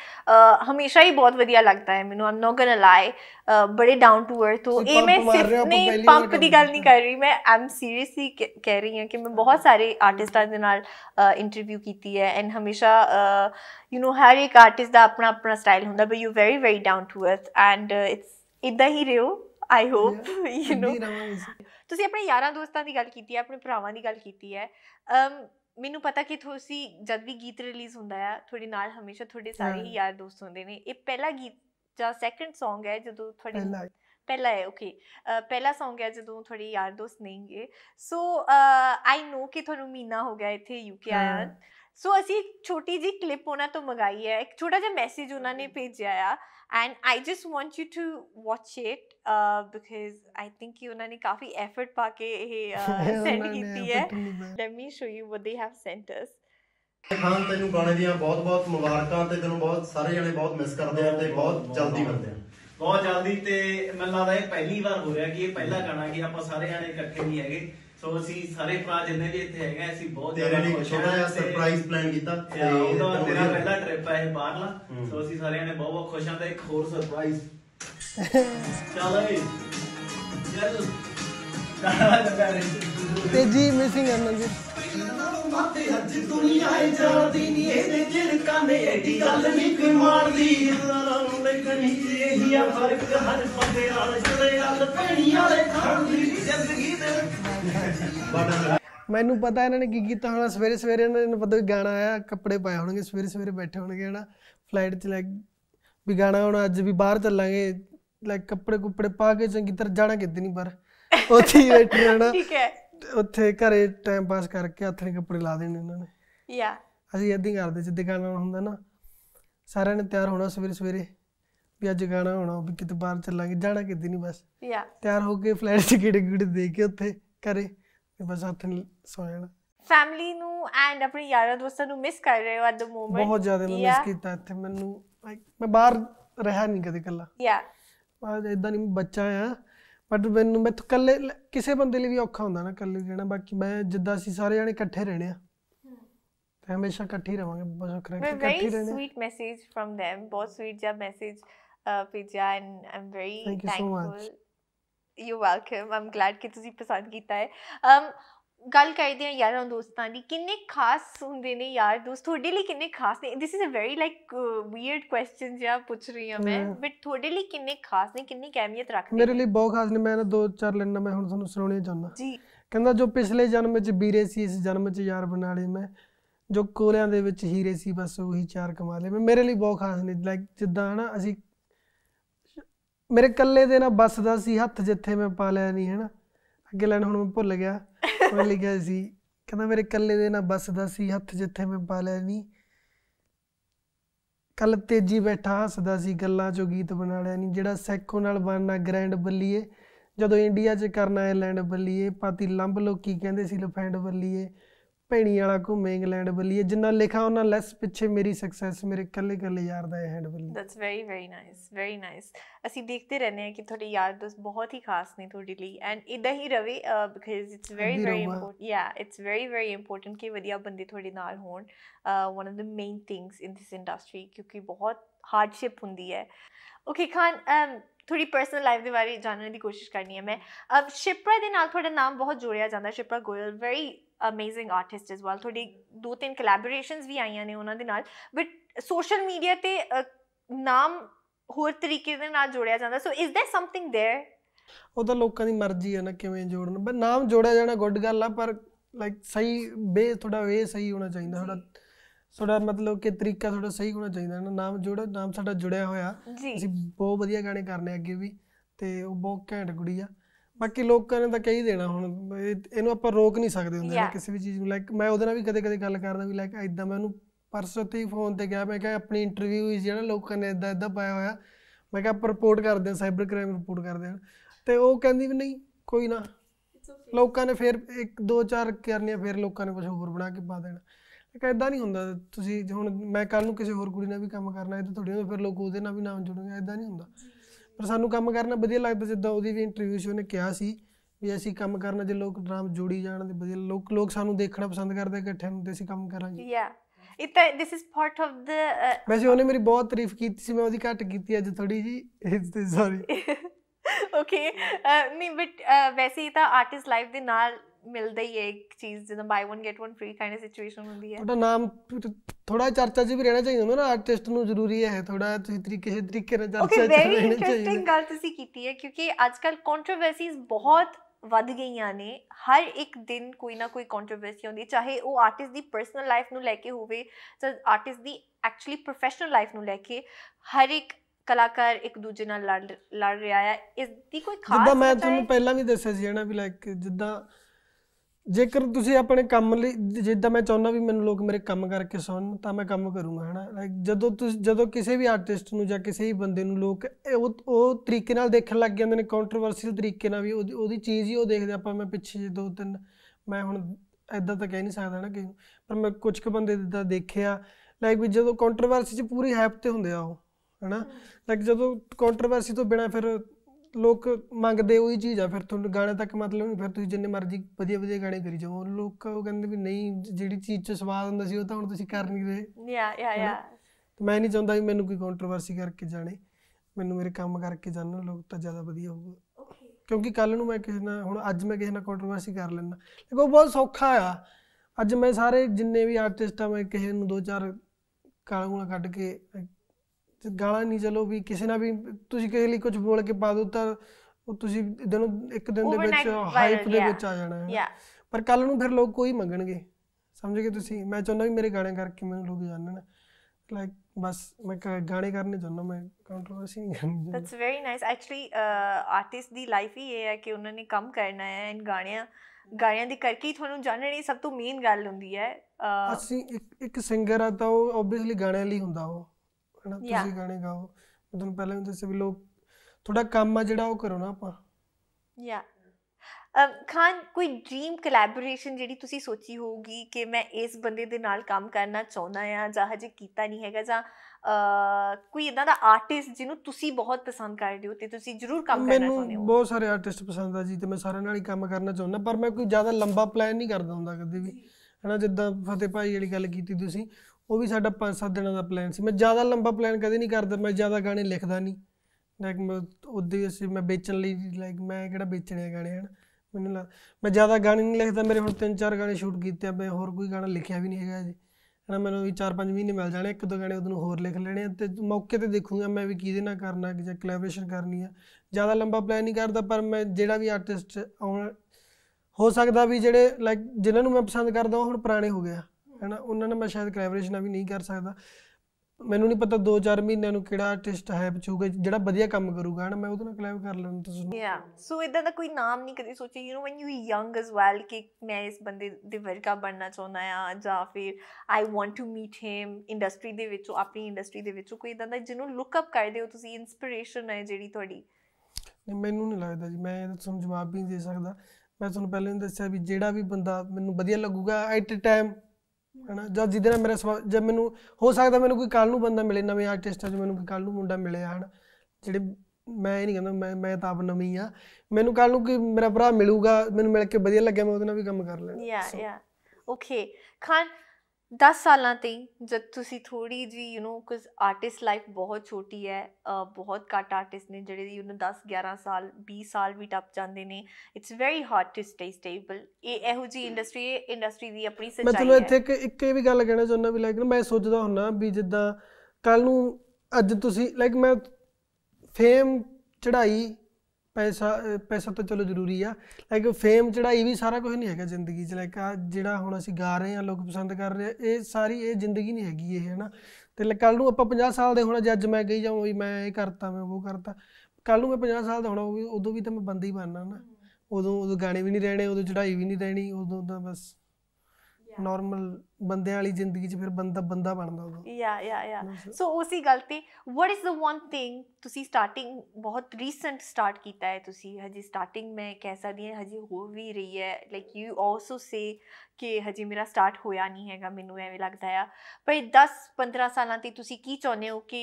ਹਮੇਸ਼ਾ ਹੀ ਬਹੁਤ ਵਧੀਆ ਲੱਗਦਾ ਹੈ ਮੈਨੂੰ ਆਮ ਨੋਟ ਗੋਣਾ ਲਾਈ ਬੜੇ ਡਾਊਨ ਟੂ ਅਰਥ ਹੋ। ਇਹ ਮੈਂ ਸਿਰਫ ਨਹੀਂ ਪੰਪ ਦੀ ਗੱਲ ਨਹੀਂ ਕਰ ਰਹੀ ਮੈਂ ਆਮ ਸੀਰੀਅਸਲੀ ਕਹਿ ਰਹੀ ਹਾਂ ਕਿ ਮੈਂ ਬਹੁਤ ਸਾਰੇ ਆਰਟਿਸਟਾਂ ਦੇ ਨਾਲ ਇੰਟਰਵਿਊ ਕੀਤੀ ਹੈ ਐਂਡ ਹਮੇਸ਼ਾ ਯੂ نو ਹਰ ਇੱਕ ਆਰਟਿਸਟ ਦਾ ਆਪਣਾ ਆਪਣਾ ਸਟਾਈਲ ਹੁੰਦਾ but you very very down to earth and it's ਇਦਾਂ ਹੀ ਰਹੋ ਆਈ ਹੋਪ ਯੂ نو। ਤੁਸੀਂ ਆਪਣੇ ਯਾਰਾਂ ਦੋਸਤਾਂ ਦੀ ਗੱਲ ਕੀਤੀ ਹੈ ਆਪਣੇ ਭਰਾਵਾਂ ਦੀ ਗੱਲ ਕੀਤੀ ਹੈ ਮੈਨੂੰ ਪਤਾ ਕਿ ਤੁਸੀਂ ਜਦ ਵੀ ਗੀਤ ਰਿਲੀਜ਼ ਹੁੰਦਾ ਹੈ ਤੁਹਾਡੇ ਨਾਲ ਹਮੇਸ਼ਾ ਤੁਹਾਡੇ ਸਾਰੇ ਹੀ। ਯਾਰ ਦੋਸਤ ਹੁੰਦੇ ਨੇ। ਇਹ ਪਹਿਲਾ ਗੀਤ ਜਾਂ ਸੈਕੰਡ Song ਹੈ ਜਦੋਂ ਤੁਹਾਡੇ ਪਹਿਲਾ ਹੈ। ਓਕੇ ਪਹਿਲਾ Song ਹੈ ਜਦੋਂ ਤੁਹਾਡੇ ਯਾਰ ਦੋਸਤ ਨਹੀਂਗੇ ਸੋ ਆਈ ਨੋ ਕਿ ਤੁਹਾਨੂੰ ਮਹੀਨਾ ਹੋ ਗਿਆ ਇੱਥੇ ਯੂਕੇ ਆਇਆ। ਸੋ ਅਸੀਂ ਇੱਕ ਛੋਟੀ ਜੀ ਕਲਿੱਪ ਉਹਨਾਂ ਤੋਂ ਮੰਗਾਈ ਹੈ ਇੱਕ ਛੋਟਾ ਜਿਹਾ ਮੈਸੇਜ ਉਹਨਾਂ ਨੇ ਭੇਜਿਆ ਆ। And I just want you to watch it because I think ਕਿ ਉਹਨਾਂ ਨੇ ਕਾਫੀ ਐਫਰਟ ਪਾ ਕੇ ਇਹ ਸੈਂਡ ਕੀਤੀ ਹੈ। Let me show you what they have sent us. Khan ਤੈਨੂੰ ਗਾਣੇ ਦੀਆਂ ਬਹੁਤ ਬਹੁਤ ਮੁਬਾਰਕਾਂ ਤੇ ਤੈਨੂੰ ਬਹੁਤ ਸਾਰੇ ਜਣੇ ਬਹੁਤ ਮਿਸ ਕਰਦੇ ਆ ਤੇ ਬਹੁਤ ਜਲਦੀ ਮਿਲਦੇ ਆ ਬਹੁਤ ਜਲਦੀ ਤੇ ਮੈਨੂੰ ਲੱਗਦਾ ਇਹ ਪਹਿਲੀ ਵਾਰ ਹੋ ਰਿਹਾ ਕਿ ਇਹ ਪਹਿਲਾ ਗਾਣਾ ਕਿ ਆਪਾਂ ਸਾਰੇ ਜਾਣੇ ਇਕੱਠੇ ਨਹੀਂ ਹੈਗੇ ਸੋ ਅਸੀਂ ਸਾਰੇ ਭਰਾ ਜਿੰਨੇ ਵੀ ਇੱਥੇ ਹੈਗੇ ਅਸੀਂ ਬਹੁਤ ਤੇਰੇ ਜ਼ਿਆਦਾ ਲਈ ਖੁਸ਼ ਛੋਟਾ ਜਿਹਾ ਹਾਂ ਤੇ ਸਰਪ੍ਰਾਈਜ਼ ਪਲਾਨ ਕੀਤਾ ਤੇ ਉਹਦਾ ਤੇਰਾ ਪਹਿਲਾ ਟ੍ਰਿਪ ਹੈ ਇਹ ਬਾਹਰਲਾ। ਸੋ ਅਸੀਂ ਸਾਰੇ ਜਾਣੇ ਬਹੁਤ ਬਹੁਤ ਖੁਸ਼ ਹਾਂ ਤੇ ਇੱਕ ਹੋਰ ਸਰਪ੍ਰਾਈਜ਼ ਚੱਲ ਏ ਚੱਲ। ਗਾਣਾ ਲੱਗਾ ਤੇ ਜੀ ਮਿਸਿੰਗ ਅਨੰਦ ਜੀ ਮਾਤੇ ਅੱਜ ਦੁਨੀਆ ਏ ਜਾਣਦੀ ਨਹੀਂ ਇਹਦੇ ਜਿਰਕਾਂ ਨੇ ਐਡੀ ਗੱਲ ਨਹੀਂ ਕੋਈ ਮਾਰਦੀ ਨਾਲਾਂ ਨੂੰ ਲੱਗਣੀ ਇਹੀ ਆ ਫ਼ਰਕ ਹਰ ਬੰਦੇ ਨਾਲ ਜੁੜੇ ਗੱਲ ਪੈਣੀ ਵਾਲੇ ਖਾਣ ਦੀ ਜ਼ਿੰਦਗੀ ਦੇ ਮੈਨੂੰ ਪਤਾ ਇਹਨਾਂ ਨੇ ਕੀ ਕੀਤਾ ਹੋਣਾ ਸਵੇਰੇ ਸਵੇਰੇ ਇਹਨਾਂ ਨੂੰ ਪਤਾ ਗਾਣਾ ਆਇਆ ਕੱਪੜੇ ਪਾਏ ਹੋਣਗੇ ਸਵੇਰੇ ਸਵੇਰੇ ਬੈਠੇ ਹੋਣਗੇ ਹਨਾ ਫਲਾਈਟ 'ਚ ਲੈ ਵੀ ਗਾਣਾ ਹੁਣ ਅੱਜ ਵੀ ਬਾਹਰ ਚੱਲਾਂਗੇ ਲਾਈਕ ਕੱਪੜੇ ਕੁੱਪੜੇ ਪਾ ਕੇ ਚੰਗੀ ਤਰ੍ਹਾਂ ਜਾਣਾ ਕਿਤੇ ਨਹੀਂ ਪਰ ਉੱਥੇ ਹੀ ਬੈਠੇ ਰਹਿਣਾ। ਠੀਕ ਹੈ। ਉੱਥੇ ਘਰੇ ਟਾਈਮ ਪਾਸ ਕਰਕੇ ਹੱਥ ਨੇ ਕੱਪੜੇ ਲਾ ਦੇਣੇ ਇਹਨਾਂ ਨੇ। ਯਾ। ਅਸੀਂ ਹੀ ਕਰਦੇ ਜਿੱਦੇ ਗਾਣਾ ਹੁੰਦਾ ਨਾ ਸਾਰਿਆਂ ਨੇ ਤਿਆਰ ਹੋਣਾ ਸਵੇਰੇ ਸਵੇਰੇ ਵੀ ਅੱਜ ਗਾਣਾ ਹੋਣਾ ਵੀ ਕਿਤੇ ਬਾਹਰ ਚੱਲਾਂਗੇ ਜਾਣਾ ਕਿਤੇ ਨਹੀਂ ਬਸ। ਯਾ। ਤਿਆਰ ਹੋ ਕੇ ਫਲਾਈਟ 'ਚ ਗੇੜੇ ਗੇੜੇ ਦੇ ਕੇ ਉੱਥੇ ਤੇ ਬਸ ਹੱਥ ਨੇ ਸੌ ਜਾਣਾ। ਫੈਮਿਲੀ ਨੂੰ ਐਂਡ ਆਪਣੇ ਯਾਰਾਂ ਦੋਸਤਾਂ ਨੂੰ ਮਿਸ ਕਰ ਰਹੇ ਹੋ ਐਟ ਦ ਮੋਮੈਂਟ ਬਹੁਤ ਜ਼ਿਆਦਾ ਮੈਂ ਮਿਸ ਕੀਤਾ ਇੱਥੇ ਮੈਨੂੰ ਮੈਂ ਬਾਹਰ ਰਿਹਾ ਨਹੀਂ ਕਦੇ ਇਕੱਲਾ। ਯਾ ਬਾਹਰ ਇਦਾਂ ਨਹੀਂ ਬੱਚਾ ਆ ਬਟ ਮੈਨੂੰ ਮੈਂ ਇਕੱਲੇ ਕਿਸੇ ਬੰਦੇ ਲਈ ਵੀ ਔਖਾ ਹੁੰਦਾ ਨਾ ਇਕੱਲੇ ਰਹਿਣਾ ਬਾਕੀ ਮੈਂ ਜਿੱਦਾਂ ਅਸੀਂ ਸਾਰੇ ਜਣੇ ਇਕੱਠੇ ਰਹਿਣੇ ਆ। ਤੇ ਹਮੇਸ਼ਾ ਇਕੱਠੇ ਰਵਾਂਗੇ ਬਸ ਵੱਖਰੇ ਮੈਂ ਇਕੱਠੇ ਰਹਿਣੇ sweet message from them ਬਹੁਤ sweet ਜਿਹਾ message uh, ਭੇਜਿਆ and I'm very You're welcome. I'm glad ਕਿ ਤੁਸੀਂ ਪਸੰਦ ਕੀਤਾ ਹੈ। um, ਗੱਲ ਕਰਦੇ ਹਾਂ ਯਾਰਾਂ ਦੋਸਤਾਂ ਦੀ। ਕਿੰਨੇ ਖਾਸ ਹੁੰਦੇ ਨੇ ਯਾਰ ਦੋਸਤ? ਤੁਹਾਡੇ ਲਈ ਕਿੰਨੇ ਖਾਸ ਨੇ? This is a very like uh, weird question ਜਿਹਾ ਪੁੱਛ ਰਹੀ ਹਾਂ ਮੈਂ. ਬਟ ਤੁਹਾਡੇ ਲਈ ਕਿੰਨੇ ਖਾਸ ਨੇ? ਕਿੰਨੀ ਕੁ ਅਹਿਮੀਅਤ ਰੱਖਦੇ ਮੇਰੇ ਲਈ ਬਹੁਤ ਖਾਸ ਨੇ। ਮੈਂ ਨਾ ਦੋ ਚਾਰ ਲਾਈਨਾਂ ਮੈਂ ਹੁਣ ਤੁਹਾਨੂੰ ਸੁਣਾਉਣੀਆਂ ਚਾਹੁੰਦਾ। ਜੀ। ਕਹਿੰਦਾ ਜੋ ਪਿਛਲੇ ਜਨਮ 'ਚ ਵੀਰੇ ਸੀ ਇਸ ਜਨਮ 'ਚ ਯਾਰ ਬਣਾ ਲਏ ਮੈਂ। ਜੋ ਕੋਲਿਆਂ ਦੇ ਵਿੱਚ ਹੀਰੇ ਸੀ ਬਸ ਉਹੀ ਚਾਰ ਕਮਾ ਲਏ ਮੈਂ। ਮੇਰੇ ਲਈ ਬਹੁਤ ਖਾਸ ਨੇ। ਲਾਈਕ ਜਿੱਦਾਂ ਹਨਾ ਅਸੀਂ ਮੇਰੇ ਕੱਲੇ ਦੇ ਨਾ ਬਸਦਾ ਸੀ, ਹੱਥ ਜਿੱਥੇ ਮੈਂ ਪਾ ਲਿਆ ਨਹੀਂ ਹੈਨਾ। ਅੱਗੇ ਲੈਣ ਹੁਣ ਮੈਂ ਭੁੱਲ ਗਿਆ। ਮੈਂ ਲਿਖਿਆ ਸੀ, ਕਹਿੰਦਾ ਮੇਰੇ ਕੱਲੇ ਦੇ ਨਾ ਬਸਦਾ ਸੀ, ਹੱਥ ਜਿੱਥੇ ਮੈਂ ਪਾ ਲਿਆ ਨਹੀਂ ਕੱਲ ਤੇਜੀ ਬੈਠਾ ਹੱਸਦਾ ਸੀ, ਗੱਲਾਂ ਚੋਂ ਗੀਤ ਬਣਾ ਲਿਆ ਨਹੀਂ ਜਿਹੜਾ ਸੈਕੋ ਨਾਲ ਬਣਨਾ ਗ੍ਰੈਂਡ ਬੱਲੀਏ, ਜਦੋਂ ਇੰਡੀਆ 'ਚ ਕਰਨਾ ਐਲੈਂਡ ਬੱਲੀਏ ਪਾਤੀ ਲੰਬ ਲੋਕੀ ਕਹਿੰਦੇ ਸੀ, ਲਫੈਂਡ ਬੱਲੀਏ। ਭੈਣੀ ਵਾਲਾ ਘੁੰਮੇ ਇੰਗਲੈਂਡ ਬੱਲੀਏ ਜਿੰਨਾ ਲਿਖਾ ਉਹਨਾਂ ਲੈਸ ਪਿੱਛੇ ਮੇਰੀ ਸਕਸੈਸ ਮੇਰੇ ਕੱਲੇ ਕੱਲੇ ਯਾਰ ਦਾ ਹੈਂਡ ਬੱਲੀ that's very very nice very nice ਅਸੀਂ ਦੇਖਦੇ ਰਹਿੰਦੇ ਹਾਂ ਕਿ ਤੁਹਾਡੇ ਯਾਰ ਦੋਸਤ ਬਹੁਤ ਹੀ ਖਾਸ ਨੇ ਤੁਹਾਡੇ ਲਈ ਐਂਡ ਇਦਾਂ ਹੀ ਰਵੇ because it's very very. Important yeah it's very very important ਕਿ ਵਧੀਆ ਬੰਦੇ ਤੁਹਾਡੇ ਨਾਲ ਹੋਣ one of the main things in this industry ਕਿਉਂਕਿ ਬਹੁਤ ਹਾਰਡਸ਼ਿਪ ਹੁੰਦੀ ਹੈ। ਓਕੇ ਖਾਨ ਥੋੜੀ ਪਰਸਨਲ ਲਾਈਫ ਦੇ ਬਾਰੇ ਜਾਣਨ ਦੀ ਕੋਸ਼ਿਸ਼ ਕਰਨੀ ਹੈ ਮੈਂ। ਅਬ ਸ਼ਿਪਰਾ ਦੇ ਨਾਲ ਤੁਹਾਡਾ ਨਾਮ ਬਹੁਤ ਜੋੜਿਆ ਜਾਂਦਾ Shipra Goyal very amazing artist as well ਤੁਹਾਡੀ ਦੋ ਤਿੰਨ ਕੋਲੈਬੋਰੇਸ਼ਨਸ ਵੀ ਆਈਆਂ ਨੇ ਉਹਨਾਂ ਦੇ ਨਾਲ ਬਟ ਸੋਸ਼ਲ ਮੀਡੀਆ ਤੇ ਅ, ਨਾਮ ਹੋਰ ਤਰੀਕੇ ਦੇ ਨਾਲ ਜੋੜਿਆ ਜਾਂਦਾ so is there something there ਉਹ ਤਾਂ ਲੋਕਾਂ ਦੀ ਮਰਜ਼ੀ ਹੈ ਨਾ ਕਿਵੇਂ ਜੋੜਨ ਪਰ ਨਾਮ ਜੋੜਿਆ ਜਾਣਾ ਗੁੱਡ ਗੱਲ ਆ ਪਰ ਲਾਈਕ ਸਹੀ ਬੇ ਥੋੜਾ ਵੇ ਸਹੀ ਹੋਣਾ ਚਾਹੀਦਾ ਥੋੜਾ ਥੋੜਾ ਮਤਲਬ ਕਿ ਤਰੀਕਾ ਥੋੜਾ ਸਹੀ ਹੋਣਾ ਚਾਹੀਦਾ ਨਾ ਨਾਮ ਜੋੜਾ ਨਾਮ ਸਾਡਾ ਜੁੜਿਆ ਹੋਇਆ ਜੀ ਅਸੀਂ ਬਹੁਤ ਵਧੀਆ ਗਾਣੇ ਕਰਨੇ ਅੱਗੇ ਵੀ ਤੇ ਉਹ ਬਹੁਤ ਘੈਂਟ ਕੁੜੀ ਆ ਬਾਕੀ ਲੋਕਾਂ ਨੇ ਤਾਂ ਕਹੀ ਦੇਣਾ ਹੁਣ ਇਹ- ਇਹਨੂੰ ਆਪਾਂ ਰੋਕ ਨਹੀਂ ਸਕਦੇ ਹੁੰਦੇ. ਕਿਸੇ ਵੀ ਚੀਜ਼ ਨੂੰ ਲਾਈਕ ਮੈਂ ਉਹਦੇ ਨਾਲ ਵੀ ਕਦੇ ਕਦੇ ਗੱਲ ਕਰਦਾ ਵੀ ਲਾਈਕ ਇਦਾਂ ਮੈਂ ਉਹਨੂੰ ਪਰਸੋਂ ਤੇ ਹੀ ਫੋਨ ਤੇ ਗਿਆ ਮੈਂ ਕਿਹਾ ਆਪਣੀ ਇੰਟਰਵਿਊ ਹੋਈ ਸੀ ਨਾ ਲੋਕਾਂ ਨੇ ਇਦਾਂ ਇਦਾਂ ਪਾਇਆ ਹੋਇਆ ਮੈਂ ਕਿਹਾ ਆਪਾਂ ਰਿਪੋਰਟ ਕਰਦੇ ਹਾਂ ਸਾਈਬਰ ਕ੍ਰਾਈਮ ਰਿਪੋਰਟ ਕਰਦੇ ਹਾਂ। ਤੇ ਉਹ ਕਹਿੰਦੀ ਵੀ ਨਹੀਂ ਕੋਈ ਨਾ। ਲੋਕਾਂ ਨੇ ਫਿਰ ਇੱਕ ਦੋ ਚਾਰ ਕਰਨੀਆਂ ਫਿਰ ਲੋਕਾਂ ਨੇ ਕੁਝ ਹੋਰ ਬਣਾ ਕੇ ਪਾ ਦੇਣਾ। ਇੱਕ ਇਦਾਂ ਨਹੀਂ ਹੁੰਦਾ ਤੁਸੀਂ ਹੁਣ ਮੈਂ ਕੱਲ ਨੂੰ ਕਿਸੇ ਹੋਰ ਕੁੜੀ ਨਾਲ ਵੀ ਕੰਮ ਕਰਨਾ ਹੈ ਤਾਂ ਤੁਹਾਡੇ ਨਾਲ ਫਿਰ ਲੋਕ ਉਹਦੇ ਨਾਲ ਵੀ ਨਾਮ ਜੁੜਨਗੇ ਇਦਾਂ ਨਹੀਂ ਹੁੰਦਾ। ਪਰ ਸਾਨੂੰ ਕੰਮ ਕਰਨਾ ਵਧੀਆ ਲੱਗਦਾ ਜਿੱਦਾਂ ਉਹਦੀ ਵੀ ਇੰਟਰਵਿਊ 'ਚ ਉਹਨੇ ਕਿਹਾ ਸੀ ਵੀ ਅਸੀਂ ਕੰਮ ਕਰਨਾ ਜੇ ਲੋਕ ਨਾਮ ਜੋੜੀ ਜਾਣ ਤੇ ਵਧੀਆ ਲੋਕ ਲੋਕ ਸਾਨੂੰ ਦੇਖਣਾ ਪਸੰਦ ਕਰਦੇ ਇਕੱਠੇ ਤੇ ਅਸੀਂ ਕੰਮ ਕਰਾਂਗੇ। Yeah it this is part of the ਵੈਸੇ ਉਹਨੇ ਮੇਰੀ ਬਹੁਤ ਤਾਰੀਫ ਕੀਤੀ ਸੀ ਮੈਂ ਉਹਦੀ ਘੱਟ ਕੀਤੀ ਅੱਜ ਥੋੜੀ ਜੀ ਸੌਰੀ ਓਕੇ ਨਹੀਂ ਬਟ ਵੈਸੇ ਹੀ ਤਾਂ ਆਰਟਿਸਟ ਲਾਈਫ ਦੇ ਨਾਲ ਮਿਲਦਾ ਹੀ ਹੈ ਇੱਕ ਚੀਜ਼ ਜਿੱਦਾਂ buy 1 get 1 free kind situation ਹੁੰਦੀ ਹੈ। ਤੁਹਾਡਾ ਨਾਮ ਥੋੜਾ ਚਰਚਾ 'ਚ ਵੀ ਰਹਿਣਾ ਚਾਹੀਦਾ ਹੁੰਦਾ ਨਾ ਆਰਟਿਸਟ ਨੂੰ ਜ਼ਰੂਰੀ ਹੈ ਥੋੜਾ ਤੁਸੀਂ ਤਰੀਕੇ ਕਿਸੇ ਤਰੀਕੇ ਨਾਲ ਓਕੇ ਚਰਚਾ 'ਚ ਵੈਰੀ ਰਹਿਣਾ ਇੰਟਰਸਟਿੰਗ ਚਾਹੀਦਾ ਗੱਲ ਤੁਸੀਂ ਕੀਤੀ ਹੈ ਕਿਉਂਕਿ ਅੱਜਕੱਲ ਕੰਟਰੋਵਰਸੀਜ਼ ਬਹੁਤ ਵੱਧ ਗਈਆਂ ਨੇ। ਹਰ ਇੱਕ ਦਿਨ ਕੋਈ ਨਾ ਕੋਈ ਕੰਟਰੋਵਰਸੀ ਹੁੰਦੀ ਹੈ ਚਾਹੇ ਉਹ ਆਰਟਿਸਟ ਦੀ ਪਰਸਨਲ ਲਾਈਫ ਨੂੰ ਲੈ ਕੇ ਹੋਵੇ ਜਾਂ ਆਰਟਿਸਟ ਦੀ ਐਕਚੁਅਲੀ ਪ੍ਰੋਫੈਸ਼ਨਲ ਲਾਈਫ ਨੂੰ ਲੈ ਕੇ ਹਰ ਇੱਕ ਕਲਾਕਾਰ ਇੱਕ ਦੂਜੇ ਨਾਲ ਲੜ ਲੜ ਰਿਹਾ ਹੈ। ਇਸ ਦੀ ਕੋਈ ਖਾਸ ਜਿੱਦਾਂ ਮੈਂ ਤੁਹਾਨੂੰ? ਪਹਿਲਾਂ ਵੀ ਦੱਸਿਆ ਸੀ ਨਾ ਵੀ ਲਾਈਕ ਜਿੱਦਾਂ ਜੇਕਰ ਤੁਸੀਂ ਆਪਣੇ ਕੰਮ ਲਈ ਜਿੱਦਾਂ ਮੈਂ ਚਾਹੁੰਦਾ ਵੀ ਮੈਨੂੰ ਲੋਕ ਮੇਰੇ ਕੰਮ ਕਰਕੇ ਸੁਣਨ ਤਾਂ ਮੈਂ ਕੰਮ ਕਰੂੰਗਾ ਹਨਾ? ਲਾਈਕ ਜਦੋਂ ਤੁਸੀਂ ਜਦੋਂ ਕਿਸੇ ਵੀ ਆਰਟਿਸਟ ਨੂੰ ਜਾਂ ਕਿਸੇ ਵੀ ਬੰਦੇ ਨੂੰ ਲੋਕ ਉਹ ਉਹ ਤਰੀਕੇ ਨਾਲ ਦੇਖਣ ਲੱਗ ਜਾਂਦੇ ਨੇ ਕੰਟਰੋਵਰਸੀਅਲ ਤਰੀਕੇ ਨਾਲ ਵੀ ਉਹਦੀ ਉਹਦੀ ਚੀਜ਼ ਹੀ ਉਹ ਦੇਖਦੇ ਆਪਾਂ ਮੈਂ ਪਿੱਛੇ ਜਿਹੇ ਦੋ ਤਿੰਨ ਮੈਂ ਹੁਣ ਐਦਾਂ ਤਾਂ ਕਹਿ ਨਹੀਂ ਸਕਦਾ ਨਾ ਕਿ ਪਰ ਮੈਂ ਕੁਝ ਕੁ ਬੰਦੇ ਦਾ ਦੇਖਿਆ ਲਾਈਕ ਵੀ ਜਦੋਂ ਕੰਟਰੋਵਰਸੀ 'ਚ ਪੂਰੀ ਹਾਈਪ ਤੇ ਹੁੰਦੇ ਆ ਉਹ ਹਨਾ? ਲਾਈਕ ਜਦੋਂ ਕੰਟਰੋਵਰਸੀ ਤੋਂ ਬਿਨਾ ਫਿਰ ਲੋਕ ਮੰਗਦੇ ਉਹੀ ਚੀਜ਼ ਆ ਫਿਰ ਤੁਹਾਨੂੰ ਗਾਣੇ ਤੱਕ ਮਤਲਬ ਨਹੀਂ ਫਿਰ ਤੁਸੀਂ ਜਿੰਨੇ ਮਰਜ਼ੀ ਵਧੀਆ ਵਧੀਆ ਗਾਣੇ ਕਰੀ ਜਾਓ। ਲੋਕ ਉਹ ਕਹਿੰਦੇ ਵੀ ਨਹੀਂ ਜਿਹੜੀ ਚੀਜ਼ 'ਚ ਸਵਾਦ ਹੁੰਦਾ ਸੀ ਉਹ ਤਾਂ ਹੁਣ ਤੁਸੀਂ ਕਰ ਨਹੀਂ ਰਹੇ। ਯਾ ਯਾ ਯਾ। ਮੈਂ ਨਹੀਂ ਚਾਹੁੰਦਾ ਵੀ ਮੈਨੂੰ ਕੋਈ ਕੰਟਰੋਵਰਸੀ ਕਰਕੇ ਜਾਣੇ। ਮੈਨੂੰ ਮੇਰੇ ਕੰਮ ਕਰਕੇ ਜਾਣਨ ਲੋਕ ਤਾਂ ਜ਼ਿਆਦਾ ਵਧੀਆ ਹੋਊਗਾ। ਕਿਉਂਕਿ ਕੱਲ ਨੂੰ ਮੈਂ ਕਿਸੇ ਨਾਲ ਹੁਣ ਅੱਜ ਮੈਂ ਕਿਸੇ ਨਾਲ ਕੰਟਰੋਵਰਸੀ ਕਰ ਲੈਣਾ ਦੇਖੋ ਉਹ ਬਹੁਤ ਸੌਖਾ ਆ। ਅੱਜ ਮੈਂ ਸਾਰੇ ਜਿੰਨੇ ਵੀ ਆਰਟਿਸਟ ਆ ਮੈਂ ਕਿਸੇ ਨੂੰ ਦੋ ਚਾਰ ਗੂਲਾਂ ਕੱਢ ਕੇ ਤੇ ਗਾਲਾਂ ਨਹੀਂ ਚਲੋ ਵੀ ਕਿਸੇ ਨਾਲ ਵੀ ਤੁਸੀਂ ਕਿਸੇ ਲਈ ਕੁਝ ਬੋਲ ਕੇ ਪਾ ਦੋ ਤਾਂ ਉਹ ਤੁਸੀਂ ਦਿਨ ਇੱਕ ਦਿਨ ਦੇ ਵਿੱਚ ਹਾਈਪ ਦੇ. ਵਿੱਚ ਆ ਜਾਣਾ ਹੈ। ਪਰ ਕੱਲ ਨੂੰ ਫਿਰ ਲੋਕ ਕੋਈ ਮੰਗਣਗੇ। ਸਮਝ ਗਏ ਤੁਸੀਂ? ਮੈਂ ਚਾਹੁੰਦਾ ਵੀ ਮੇਰੇ ਗਾਣੇ ਕਰਕੇ ਮੈਨੂੰ ਲੋਕ ਜਾਣਨ। ਲਾਈਕ ਬਸ ਮੈਂ ਗਾਣੇ ਕਰਨੇ ਚਾਹੁੰਦਾ ਮੈਂ ਕੰਟਰੋਵਰਸੀ ਨਹੀਂ ਕਰਨੀ that's very nice actually artist the life ਹੀ ਇਹ ਹੈ ਕਿ ਉਹਨਾਂ ਨੇ ਕੰਮ ਕਰਨਾ ਹੈ ਐਂਡ ਗਾਣਿਆਂ ਗਾਣਿਆਂ ਦੀ ਕਰਕੇ ਹੀ ਤੁਹਾਨੂੰ ਇਹ ਸਭ ਤੋਂ ਮੇਨ ਗੱਲ ਹੁੰਦੀ ਹੈ ਅਸੀਂ ਇੱਕ ਇੱਕ ਸਿੰਗਰ ਆ ਤਾਂ ਉਹ ਆਬਵੀਅਸਲੀ ਗਾਣਿਆਂ ਲਈ ਹੁੰਦਾ ਉਹ। ਹਨਾ. ਤੁਸੀਂ ਗਾਣੇ ਗਾਓ। ਮੈਂ ਤੁਹਾਨੂੰ ਪਹਿਲਾਂ ਵੀ ਦੱਸਿਆ ਵੀ ਲੋਕ ਥੋੜਾ ਕੰਮ ਆ ਜਿਹੜਾ ਉਹ ਕਰੋ ਨਾ ਆਪਾਂ। ਯਾ ਖਾਨ ਕੋਈ ਡ੍ਰੀਮ ਕੋਲੈਬੋਰੇਸ਼ਨ ਜਿਹੜੀ ਤੁਸੀਂ ਸੋਚੀ ਹੋਊਗੀ ਕਿ ਮੈਂ ਇਸ ਬੰਦੇ ਦੇ ਨਾਲ ਕੰਮ ਕਰਨਾ ਚਾਹੁੰਦਾ ਆ ਜਾਂ ਹਜੇ ਕੀਤਾ ਨਹੀਂ ਹੈਗਾ ਜਾਂ ਕੋਈ ਇਦਾਂ ਦਾ ਆਰਟਿਸਟ ਜਿਹਨੂੰ ਤੁਸੀਂ ਬਹੁਤ ਪਸੰਦ ਕਰਦੇ ਹੋ ਤੇ ਤੁਸੀਂ ਜ਼ਰੂਰ ਕੰਮ ਕਰਨਾ ਚਾਹੁੰਦੇ ਮੈਨੂੰ ਹੋ? ਬਹੁਤ ਸਾਰੇ ਆਰਟਿਸਟ ਪਸੰਦ ਆ ਜੀ ਤੇ ਮੈਂ ਸਾਰਿਆਂ ਨਾਲ ਹੀ ਕੰਮ ਕਰਨਾ ਚਾਹੁੰਦਾ ਪਰ ਮੈਂ ਕੋਈ ਜ਼ਿਆਦਾ ਲੰਬਾ ਪਲਾਨ ਨਹੀਂ ਕਰਦਾ ਹੁੰਦਾ ਕਦੇ ਵੀ। ਹਨਾ ਜਿੱਦਾਂ ਫਤਿਹ ਭਾਈ ਵਾਲੀ ਗੱਲ ਕੀਤੀ ਤੁਸੀਂ ਉਹ ਵੀ ਸਾਡਾ 5-7 ਦਿਨਾਂ ਦਾ ਪਲਾਨ ਸੀ। ਮੈਂ ਜ਼ਿਆਦਾ ਲੰਬਾ ਪਲਾਨ ਕਦੇ ਨਹੀਂ ਕਰਦਾ, ਮੈਂ ਜ਼ਿਆਦਾ ਗਾਣੇ ਲਿਖਦਾ ਨਹੀਂ। ਲਾਈਕ ਮੈਂ ਉਹਦੇ ਅਸੀਂ ਮੈਂ ਵੇਚਣ ਲਈ ਲਾਈਕ ਮੈਂ ਕਿਹੜਾ ਵੇਚਣੇ ਆ ਗਾਣੇ, ਹਨ? ਮੈਨੂੰ ਲੱਗ ਮੈਂ ਜ਼ਿਆਦਾ ਗਾਣੇ ਨਹੀਂ ਲਿਖਦਾ, ਮੇਰੇ ਹੁਣ ਤਿੰਨ ਚਾਰ ਗਾਣੇ ਸ਼ੂਟ ਕੀਤੇ ਆ, ਮੈਂ ਹੋਰ ਕੋਈ ਗਾਣਾ ਲਿਖਿਆ ਵੀ ਨਹੀਂ ਹੈਗਾ ਜੀ ਹਨਾ, ਮੈਨੂੰ ਵੀ 4-5 ਮਹੀਨੇ ਮਿਲ ਜਾਣੇ, ਇੱਕ ਦੋ ਗਾਣੇ ਉਹਨੂੰ ਹੋਰ ਲਿਖ ਲੈਣੇ ਆ ਤੇ ਮੌਕੇ ਤੇ ਦੇਖੂੰਗਾ ਮੈਂ ਵੀ ਕਿਹਦੇ ਨਾਲ ਕਰਨਾ ਕਿ ਜਾਂ ਕੋਲੈਬੋਰੇਸ਼ਨ ਕਰਨੀ ਆ। ਜ਼ਿਆਦਾ ਲੰਬਾ ਪਲਾਨ ਨਹੀਂ ਕਰਦਾ, ਪਰ ਮੈਂ ਜਿਹੜਾ ਵੀ ਆਰਟਿਸਟ ਆਉਣ ਹੋ ਸਕਦਾ ਵੀ ਜਿਹੜੇ ਲਾਈਕ ਜਿਨ੍ਹਾਂ ਨੂੰ ਮੈਂ ਪਸੰਦ ਕਰਦਾ, ਉਹ ਹੁਣ ਪੁਰਾਣੇ ਹੋ ਗਏ ਆ। ਹੈਨਾ ਉਹਨਾਂ ਨਾਲ ਮੈਂ ਸ਼ਾਇਦ ਕੋਲੈਬੋਰੇਸ਼ਨ ਵੀ ਨਹੀਂ ਕਰ ਸਕਦਾ। ਮੈਨੂੰ ਨਹੀਂ ਪਤਾ 2-4 ਮਹੀਨਿਆਂ ਨੂੰ ਕਿਹੜਾ ਆਰਟਿਸਟ ਹੈ ਪਚੂਗਾ ਜਿਹੜਾ ਵਧੀਆ ਕੰਮ ਕਰੂਗਾ ਹਨਾ ਮੈਂ ਉਹਦੇ ਨਾਲ ਕਲੈਬ ਕਰ ਲੈਣਾ ਤੁਸੀਂ ਯਾ ਸੋ ਇਦਾਂ ਦਾ ਕੋਈ ਨਾਮ ਨਹੀਂ ਕਦੀ ਸੋਚਿਆ you know when you young as well ਕਿ ਮੈਂ ਇਸ ਬੰਦੇ ਦੇ ਵਰਗਾ ਬਣਨਾ ਚਾਹੁੰਦਾ ਆ ਜਾਂ ਫਿਰ I want to meet him industry ਦੇ ਵਿੱਚੋਂ ਆਪਣੀ ਇੰਡਸਟਰੀ ਦੇ ਵਿੱਚੋਂ ਕੋਈ ਇਦਾਂ ਦਾ ਜਿਹਨੂੰ ਲੁੱਕ ਅਪ ਕਰਦੇ ਹੋ ਤੁਸੀਂ ਇਨਸਪੀਰੇਸ਼ਨ ਹੈ ਜਿਹੜੀ ਤੁਹਾਡੀ। ਨਹੀਂ ਮੈਨੂੰ ਨਹੀਂ ਲੱਗਦਾ ਜੀ ਮੈਂ ਇਹਦਾ ਤੁਹਾਨੂੰ ਜਵਾਬ ਵੀ ਨਹੀਂ ਦੇ ਸਕਦਾ। ਮੈਂ ਤੁਹਾਨੂੰ ਪਹਿਲਾਂ ਹੀ ਦੱਸਿਆ ਵੀ ਜਿਹੜਾ ਵੀ ਬੰਦਾ ਮੈਨੂੰ ਵਧੀਆ ਲੱਗੂਗਾ ਐਟ ਟਾਈਮ ਹਨਾ? ਜਦ ਜਿਹਦੇ ਨਾਲ ਮੇਰਾ ਜਦ ਮੈਨੂੰ ਹੋ ਸਕਦਾ ਮੈਨੂੰ ਕੋਈ ਕੱਲ ਨੂੰ ਬੰਦਾ ਮਿਲੇ ਨਵੇਂ ਆਰਟਿਸਟਾਂ 'ਚ ਮੈਨੂੰ ਕੋਈ ਕੱਲ ਨੂੰ ਮੁੰਡਾ ਮਿਲਿਆ ਹਨਾ? ਜਿਹੜੇ ਮੈਂ ਇਹ ਨਹੀਂ ਕਹਿੰਦਾ ਮੈਂ ਮੈਂ ਤਾਂ ਆਪ ਨਵੀਂ ਆ। ਮੈਨੂੰ ਕੱਲ ਨੂੰ ਕੋਈ ਮੇਰਾ ਭਰਾ ਮਿਲੂਗਾ ਮੈਨੂੰ ਮਿਲ ਕੇ ਵਧੀਆ ਲੱਗਿਆ ਮੈਂ ਉਹਦੇ ਨਾਲ ਵੀ ਕੰਮ ਕਰ ਲੈਣਾ ਯਾ ਯਾ ਓਕੇ ਖਾਨ 10 ਸਾਲਾਂ ਤੇ ਜਦ ਤੁਸੀਂ ਥੋੜੀ ਜੀ ਯੂ نو ਕੁਝ ਆਰਟਿਸਟ ਲਾਈਫ ਬਹੁਤ ਛੋਟੀ ਹੈ ਅਹ ਬਹੁਤ ਘੱਟ ਆਰਟਿਸਟ ਨੇ ਜਿਹੜੇ ਯੂ نو 10 11 ਸਾਲ 20 ਸਾਲ ਵੀ ਟੱਪ ਜਾਂਦੇ ਨੇ it's very hard to stay stable ਇਹ ਇਹੋ ਜੀ ਇੰਡਸਟਰੀ ਇੰਡਸਟਰੀ ਦੀ ਆਪਣੀ ਮੈਂ ਸੱਚਾਈ ਤੁਹਾਨੂੰ ਹੈ ਇੱਥੇ ਇੱਕ ਇੱਕ ਇਹ ਵੀ ਗੱਲ ਕਹਿਣਾ ਚਾਹੁੰਦਾ ਵੀ ਲਾਈਕ ਮੈਂ ਸੋਚਦਾ ਹੁੰਨਾ ਵੀ ਜਿੱਦਾਂ ਕੱਲ ਨੂੰ ਅੱਜ ਤੁਸੀਂ ਲਾਈਕ ਮੈਂ ਫੇਮ ਚੜਾਈ ਪੈਸਾ ਪੈਸਾ ਤਾਂ ਚਲੋ ਜ਼ਰੂਰੀ ਆ। ਲਾਈਕ ਫੇਮ ਚੜਾਈ ਵੀ ਸਾਰਾ ਕੁਝ ਨਹੀਂ ਹੈਗਾ ਜ਼ਿੰਦਗੀ 'ਚ। ਲਾਈਕ ਆ ਜਿਹੜਾ ਹੁਣ ਅਸੀਂ ਗਾ ਰਹੇ ਹਾਂ ਲੋਕ ਪਸੰਦ ਕਰ ਰਹੇ ਆ ਇਹ ਸਾਰੀ ਇਹ ਜ਼ਿੰਦਗੀ ਨਹੀਂ ਹੈਗੀ ਇਹ ਹਨਾ। ਤੇ ਕੱਲ ਨੂੰ ਆਪਾਂ 50 ਸਾਲ ਦੇ ਹੋਣਾ ਜੇ ਅੱਜ ਮੈਂ ਕਹੀ ਜਾਵਾਂ ਵੀ ਮੈਂ ਇਹ ਕਰਤਾ ਮੈਂ ਉਹ ਕਰਤਾ। ਕੱਲ ਨੂੰ ਮੈਂ 50 ਸਾਲ ਦਾ ਹੋਣਾ ਉਹ ਵੀ- ਉਦੋਂ ਵੀ ਤਾਂ ਮੈਂ ਬੰਦਾ ਹੀ ਬਣਨਾ ਨਾ ਉਦੋਂ ਉਦੋਂ ਗਾਣੇ ਵੀ ਨਹੀਂ ਰਹਿਣੇ ਉਦੋਂ ਚੜਾਈ ਵੀ ਨਹੀਂ ਰਹਿਣੀ ਉਦੋਂ ਤਾਂ ਬਸ ਨਾਰਮਲ ਬੰਦਿਆਂ ਵਾਲੀ ਜ਼ਿੰਦਗੀ 'ਚ ਫਿਰ ਬੰਦਾ ਬੰਦਾ ਬਣਦਾ ਉਦੋਂ ਯਾ ਯਾ ਯਾ। ਸੋ ਉਸੇ ਗੱਲ ਤੇ what is the one thing ਤੁਸੀਂ ਸਟਾਰਟਿੰਗ ਬਹੁਤ ਰੀਸੈਂਟ ਸਟਾਰਟ ਕੀਤਾ ਹੈ ਤੁਸੀਂ? ਹਜੇ ਸਟਾਰਟਿੰਗ ਮੈਂ ਕਹਿ ਸਕਦੀ ਹਾਂ ਹਜੇ ਹੋ ਵੀ ਰਹੀ ਹੈ। ਲਾਈਕ ਯੂ ਆਲਸੋ ਸੇ ਕਿ ਹਜੇ ਮੇਰਾ ਸਟਾਰਟ ਹੋਇਆ ਨਹੀਂ ਹੈਗਾ ਮੈਨੂੰ ਐਵੇਂ ਲੱਗਦਾ ਆ। ਪਰ 10 15 ਸਾਲਾਂ ਤੇ ਤੁਸੀਂ ਕੀ ਚਾਹੁੰਦੇ ਹੋ ਕਿ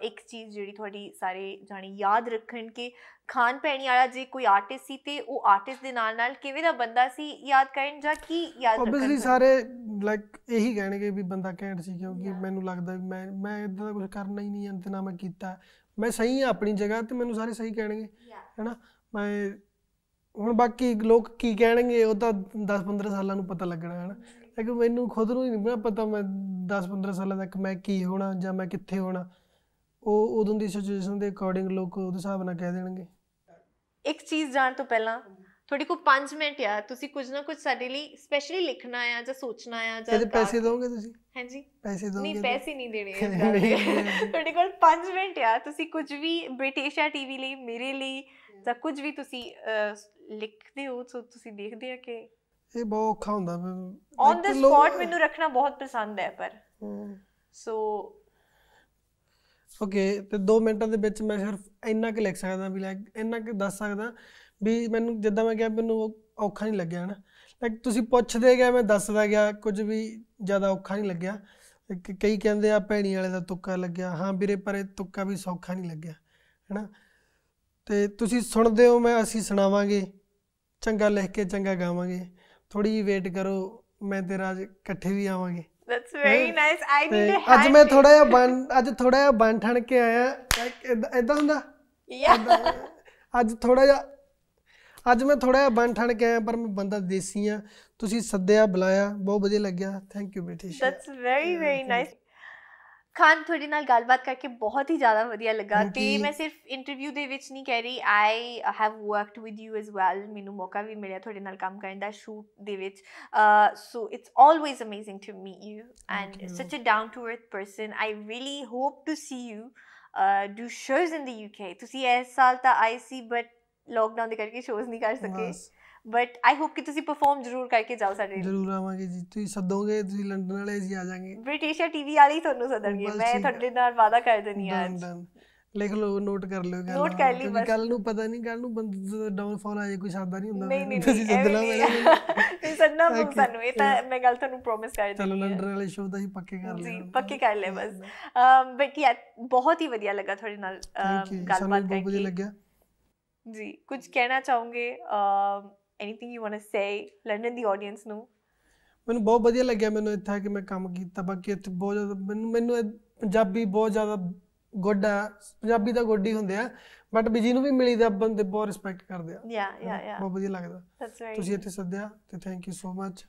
ਇੱਕ ਚੀਜ਼ ਜਿਹੜੀ ਤੁਹਾਡੀ ਸਾਰੇ ਜਾਣੀ ਯਾਦ ਰੱਖਣ ਕਿ ਖਾਨ ਪੈਣੀ ਵਾਲਾ ਜੇ ਕੋਈ ਆਰਟਿਸਟ ਸੀ ਤੇ ਉਹ ਆਰਟਿਸਟ ਦੇ ਨਾਲ ਨਾਲ ਕਿਵੇਂ ਦਾ ਬੰਦਾ ਸੀ ਯਾਦ ਕਰਨ ਜਾਂ ਕੀ ਯਾਦ ਰੱਖਣ ਆਬਵੀਅਸਲੀ? ਸਾਰੇ ਲਾਈਕ ਇਹੀ ਕਹਿਣਗੇ ਵੀ ਬੰਦਾ ਘੈਂਟ ਸੀ ਕਿਉਂਕਿ. ਮੈਨੂੰ ਲੱਗਦਾ ਵੀ ਮੈਂ ਮੈਂ ਇਦਾਂ ਦਾ ਕੁਝ ਕਰਨਾ ਹੀ ਨਹੀਂ ਹੈ ਤੇ ਨਾ ਮੈਂ ਕੀਤਾ। ਮੈਂ ਸਹੀ ਹਾਂ ਆਪਣੀ ਜਗ੍ਹਾ ਤੇ ਮੈਨੂੰ ਸਾਰੇ ਸਹੀ ਕਹਿਣਗੇ ਹੈਨਾ? ਮੈਂ ਹੁਣ ਬਾਕੀ ਲੋਕ ਕੀ ਕਹਿਣਗੇ ਉਹ ਤਾਂ 10-15 ਸਾਲਾਂ ਨੂੰ ਪਤਾ ਲੱਗਣਾ ਹੈ ਨਾ ਲੇਕਿਨ ਮੈਨੂੰ ਖੁਦ ਨੂੰ ਹੀ ਨਹੀਂ ਪਤਾ ਮੈਂ 10-15 ਸਾਲਾਂ ਤੱਕ ਮੈਂ ਕੀ ਹੋਣਾ ਜਾਂ ਮੈਂ ਕਿੱਥੇ ਹੋਣਾ। ਉਹ ਉਦੋਂ ਦੀ ਸਿਚੁਏਸ਼ਨ ਦੇ ਅਕੋਰਡਿੰਗ ਲੋਕ ਉਹਦੇ ਹਿਸਾਬ ਨਾਲ ਕਹਿ ਦੇਣਗੇ। ਇੱਕ ਚੀਜ਼ ਜਾਣ ਤੋਂ ਪਹਿਲਾਂ ਤੁਹਾਡੇ ਕੋਲ 5 ਮਿੰਟ ਆ ਤੁਸੀਂ ਕੁਝ ਨਾ ਕੁਝ ਸਾਡੇ ਲਈ ਸਪੈਸ਼ਲੀ ਲਿਖਣਾ ਆ ਜਾਂ ਸੋਚਣਾ ਆ ਜਾਂ ਗਾ ਪੈਸੇ ਦੋਗੇ ਤੁਸੀਂ? ਹਾਂਜੀ। ਪੈਸੇ ਦੋਗੇ ਨਹੀਂ ਪੈਸੇ ਨਹੀਂ ਦੇਣੇ। ਤੁਹਾਡੇ ਕੋਲ। 5 ਮਿੰਟ ਆ ਤੁਸੀਂ ਕੁਝ ਵੀ ਬ੍ਰਿਟਿਸ਼ਾ ਟੀਵੀ ਲਈ ਮੇਰੇ ਲਈ ਜਾਂ ਕੁਝ ਵੀ ਤੁਸੀਂ ਲਿਖਦੇ ਹੋ ਸੋ ਤੁਸੀਂ ਦੇਖਦੇ ਆ ਕਿ ਇਹ ਬਹੁਤ ਔਖਾ ਹੁੰਦਾ ਔਨ ਦ ਸਪੌਟ ਮੈਨੂੰ ਰੱਖਣਾ ਬਹੁਤ ਪਸੰਦ ਹੈ ਪਰ। ਸੋ ਓਕੇ ਤੇ 2 ਮਿੰਟਾਂ ਦੇ ਵਿੱਚ ਮੈਂ ਸਿਰਫ ਇੰਨਾ ਕੁ ਲਿਖ ਸਕਦਾ ਵੀ ਲਾਈਕ ਇੰਨਾ ਕੁ ਦੱਸ ਸਕਦਾ ਵੀ ਮੈਨੂੰ ਜਿੱਦਾਂ ਮੈਂ ਕਿਹਾ ਮੈਨੂੰ ਉਹ ਔਖਾ ਨਹੀਂ ਲੱਗਿਆ ਨਾ ਲਾਈਕ ਤੁਸੀਂ ਪੁੱਛਦੇ ਗਿਆ ਮੈਂ ਦੱਸਦਾ ਗਿਆ, ਕੁਝ ਵੀ ਜ਼ਿਆਦਾ ਔਖਾ ਨਹੀਂ ਲੱਗਿਆ। ਕਈ ਕਹਿੰਦੇ ਆ ਭੈਣੀ ਵਾਲੇ ਦਾ ਤੁੱਕਾ ਲੱਗਿਆ, ਹਾਂ ਵੀਰੇ ਪਰ ਇਹ ਤੁੱਕਾ ਵੀ ਸੌਖਾ ਨਹੀਂ ਲੱਗਿਆ, ਹੈਨਾ। ਤੇ ਤੁਸੀਂ ਸੁਣਦੇ ਹੋ, ਮੈਂ ਅਸੀਂ ਸੁਣਾਵਾਂਗੇ, ਚੰਗਾ ਲਿਖ ਕੇ ਚੰਗਾ ਗਾਵਾਂਗੇ। ਥੋੜੀ ਜਿਹੀ ਵੇਟ ਕਰੋ, ਮੈਂ ਤੇ ਰਾਜ ਇਕੱਠੇ ਵੀ ਆਵਾਂਗੇ। That's very nice I need to ਅੱਜ ਮੈਂ ਥੋੜਾ ਜਿਹਾ ਬਣ ਅੱਜ ਥੋੜਾ ਜਿਹਾ ਬਣ ਠਣ ਕੇ ਆਇਆ। ਇਦਾਂ ਹੁੰਦਾ? ਯਾ ਅੱਜ ਥੋੜਾ ਜਿਹਾ ਅੱਜ ਮੈਂ ਥੋੜਾ ਜਿਹਾ ਬਣ ਠਣ ਕੇ ਆਇਆ ਪਰ ਮੈਂ ਬੰਦਾ ਦੇਸੀ ਆ। ਤੁਸੀਂ ਸੱਦਿਆ ਬੁਲਾਇਆ। ਬਹੁਤ ਵਧੀਆ ਲੱਗਿਆ। Thank you British that's very very nice Khan ਤੁਹਾਡੇ ਨਾਲ ਗੱਲਬਾਤ ਕਰਕੇ ਬਹੁਤ ਹੀ ਜ਼ਿਆਦਾ ਵਧੀਆ ਲੱਗਾ ਤੇ. ਮੈਂ ਸਿਰਫ ਇੰਟਰਵਿਊ ਦੇ ਵਿੱਚ ਨਹੀਂ ਕਹਿ ਰਹੀ I have worked with you as well ਮੈਨੂੰ ਮੌਕਾ ਵੀ ਮਿਲਿਆ ਤੁਹਾਡੇ ਨਾਲ ਕੰਮ ਕਰਨ ਦਾ ਸ਼ੂਟ ਦੇ ਵਿੱਚ so it's always amazing to meet you and. Such a down to earth person I really hope to see you do shows in the UK ਤੁਸੀਂ ਇਸ ਸਾਲ ਤਾਂ ਆਏ ਸੀ ਬਟ ਲੋਕਡਾਊਨ ਦੇ ਕਰਕੇ ਸ਼ੋਜ਼ ਨਹੀਂ ਕਰ ਸਕੇ ਬਟ ਆਈ ਹੋਪ ਕਿ ਤੁਸੀਂ ਪਰਫਾਰਮ ਜ਼ਰੂਰ ਕਰਕੇ ਜਾਓ ਸਾਡੇ ਲਈ। ਜ਼ਰੂਰ ਆਵਾਂਗੇ ਜੀ। ਤੁਸੀਂ ਸੱਦੋਗੇ ਤੁਸੀਂ ਲੰਡਨ ਵਾਲੇ ਅਸੀਂ ਆ ਜਾਾਂਗੇ। ਬ੍ਰਿਟਿਸ਼ਾ ਟੀਵੀ ਵਾਲੇ ਹੀ ਤੁਹਾਨੂੰ ਸੱਦਣਗੇ। ਮੈਂ ਆ। ਤੁਹਾਡੇ ਨਾਲ ਵਾਅਦਾ ਕਰ ਹਾਂ ਡਨ ਅੱਜ। ਲਿਖ ਲਓ ਨੋਟ ਕਰ ਲਿਓ ਗੱਲ Note ਕਰ ਲਈ ਬਸ। ਕੱਲ ਨੂੰ ਪਤਾ ਨਹੀਂ ਕੱਲ ਨੂੰ ਬੰਦੇ ਦਾ ਡਾਊਨਫਾਲ ਆ ਜਾਏ ਕੋਈ ਸਾਦਾ ਨਹੀਂ ਹੁੰਦਾ ਨਹੀਂ ਨਹੀਂ ਤੁਸੀਂ ਸੱਦਣਾ ਨਹੀਂ। ਸੱਦਣਾ Okay. ਸਾਨੂੰ। ਇਹ ਤਾਂ ਮੈਂ ਗੱਲ ਤੁਹਾਨੂੰ ਪ੍ਰੋਮਿਸ ਕਰ ਚਲੋ ਦਿੰਦੀ ਹਾਂ। ਲੰਡਨ ਵਾਲੇ ਸ਼ੋਅ ਦਾ ਹੀ ਪੱਕੇ ਕਰ ਜੀ ਲਿਓ ਪੱਕੇ ਕਰ ਲੈ ਬਸ। ਬਟ ਯਾ ਬਹੁਤ ਹੀ ਵਧੀਆ ਲੱਗਾ ਤੁਹਾਡੇ ਨਾਲ ਗੱਲਬਾਤ ਕਰਕੇ। ਜੀ ਕੁਝ ਕਹਿਣਾ ਚਾਹੋਗੇ? Anything you want to say London the audience ਨੂੰ ਮੈਨੂੰ ਬਹੁਤ ਵਧੀਆ ਲੱਗਿਆ ਮੈਨੂੰ ਇੱਥੇ ਕੇ ਮੈਂ ਕੰਮ ਕੀਤਾ ਬਾਕੀ ਇੱਥੇ ਬਹੁਤ ਜ਼ਿਆਦਾ ਮੈਨੂੰ ਮੈਨੂੰ ਪੰਜਾਬੀ ਬਹੁਤ ਜ਼ਿਆਦਾ ਗੁੱਡ ਆ ਪੰਜਾਬੀ ਤਾਂ ਗੁੱਡ ਹੀ ਹੁੰਦੇ ਆ ਬਟ ਵੀ ਜਿਹਨੂੰ ਵੀ ਮਿਲੀ ਦਾ ਬੰਦੇ ਬਹੁਤ ਰਿਸਪੈਕਟ ਕਰਦੇ ਆ। ਯਾ ਯਾ ਯਾ ਬਹੁਤ ਵਧੀਆ ਲੱਗਦਾ। ਤੁਸੀਂ ਇੱਥੇ ਸੱਦਿਆ ਤੇ ਥੈਂਕ ਯੂ ਸੋ ਮਚ